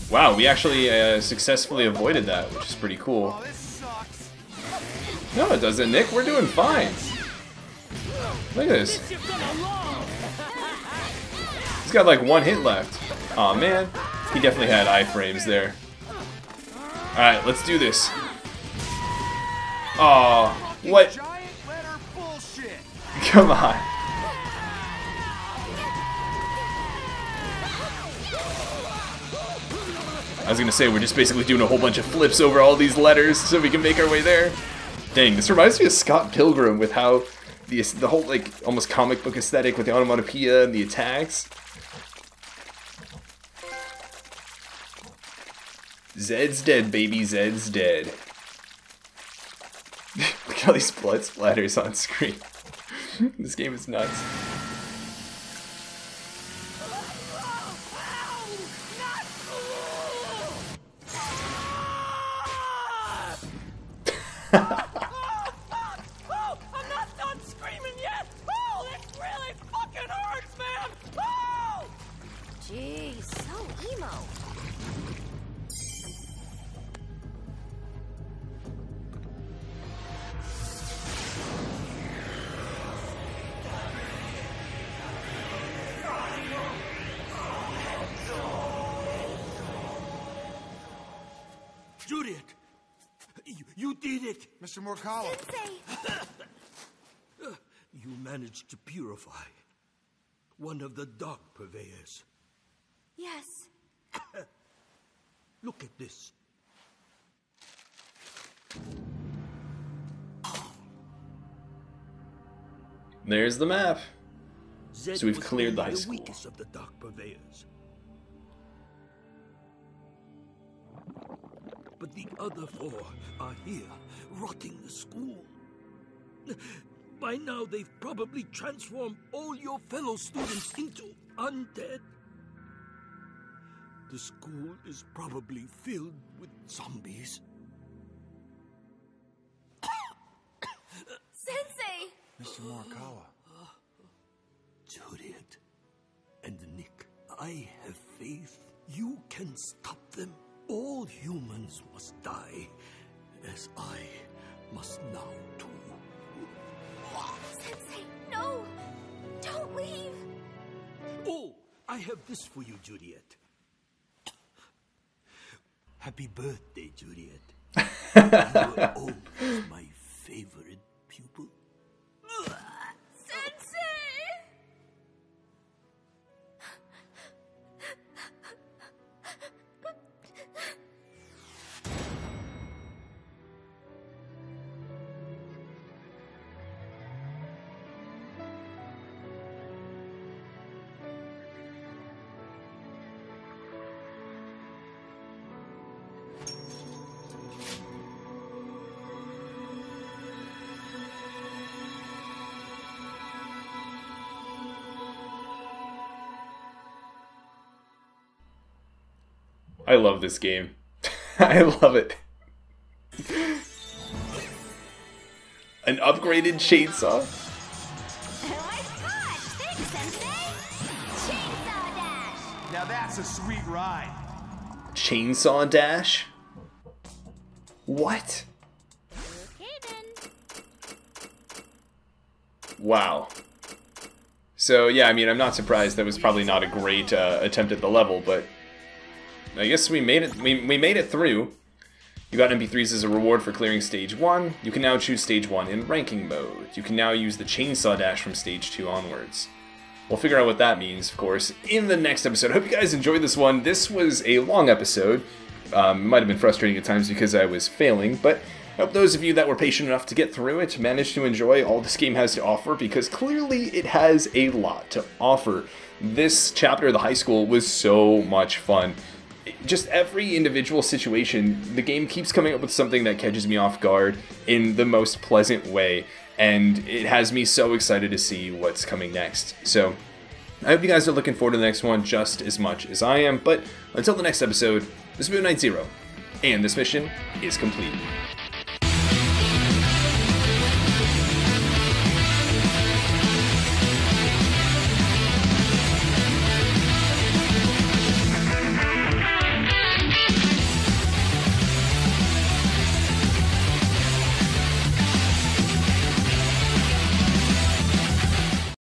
A: Wow, we actually uh, successfully avoided that, which is pretty cool.
C: Oh.
A: No, it doesn't, Nick. We're doing fine. Look at this. He's got like one hit left. Aw, man. He definitely had iframes there. Alright, let's do this. Aw, what? Come on. I was gonna say, we're just basically doing a whole bunch of flips over all these letters so we can make our way there. Dang, this reminds me of Scott Pilgrim with how the, the whole, like, almost comic book aesthetic with the onomatopoeia and the attacks. Zed's dead, baby. Zed's dead. Look at all these blood splatters on screen. this game is nuts.
H: It!
C: Mr. Morikawa.
H: You managed to purify one of the dark purveyors.
B: Yes.
H: Look at this.
A: There's the map.
H: Zed
A: So we've cleared the
H: only
A: high school.
H: weakest of the dark purveyors. The other four are here, rotting the school. By now, they've probably transformed all your fellow students into undead. The school is probably filled with zombies.
B: Sensei!
C: Mr. Morikawa.
H: Juliet and Nick, I have faith you can stop them. All humans must die, as I must now too.
B: Sensei, no! Don't leave!
H: Oh, I have this for you, Juliet. Happy birthday, Juliet. you are always my favorite pupil.
A: I love this game. I love it. An upgraded chainsaw?
B: My god! Thanks, Sensei! Chainsaw Dash!
C: Now that's a sweet ride.
A: Chainsaw dash? What?
B: Okay then.
A: Wow. So yeah, I mean, I'm not surprised. That was probably not a great uh, attempt at the level, but I guess we made it. We, we made it through. You got MP3s as a reward for clearing stage one. You can now choose stage one in ranking mode. You can now use the chainsaw dash from stage two onwards. We'll figure out what that means, of course, in the next episode. I hope you guys enjoyed this one. This was a long episode. Um, might have been frustrating at times because I was failing, but I hope those of you that were patient enough to get through it managed to enjoy all this game has to offer because clearly it has a lot to offer. This chapter of the high school was so much fun. Just every individual situation, the game keeps coming up with something that catches me off guard in the most pleasant way, and it has me so excited to see what's coming next. So, I hope you guys are looking forward to the next one just as much as I am, but until the next episode, this has been MidniteZer0, and this mission is complete.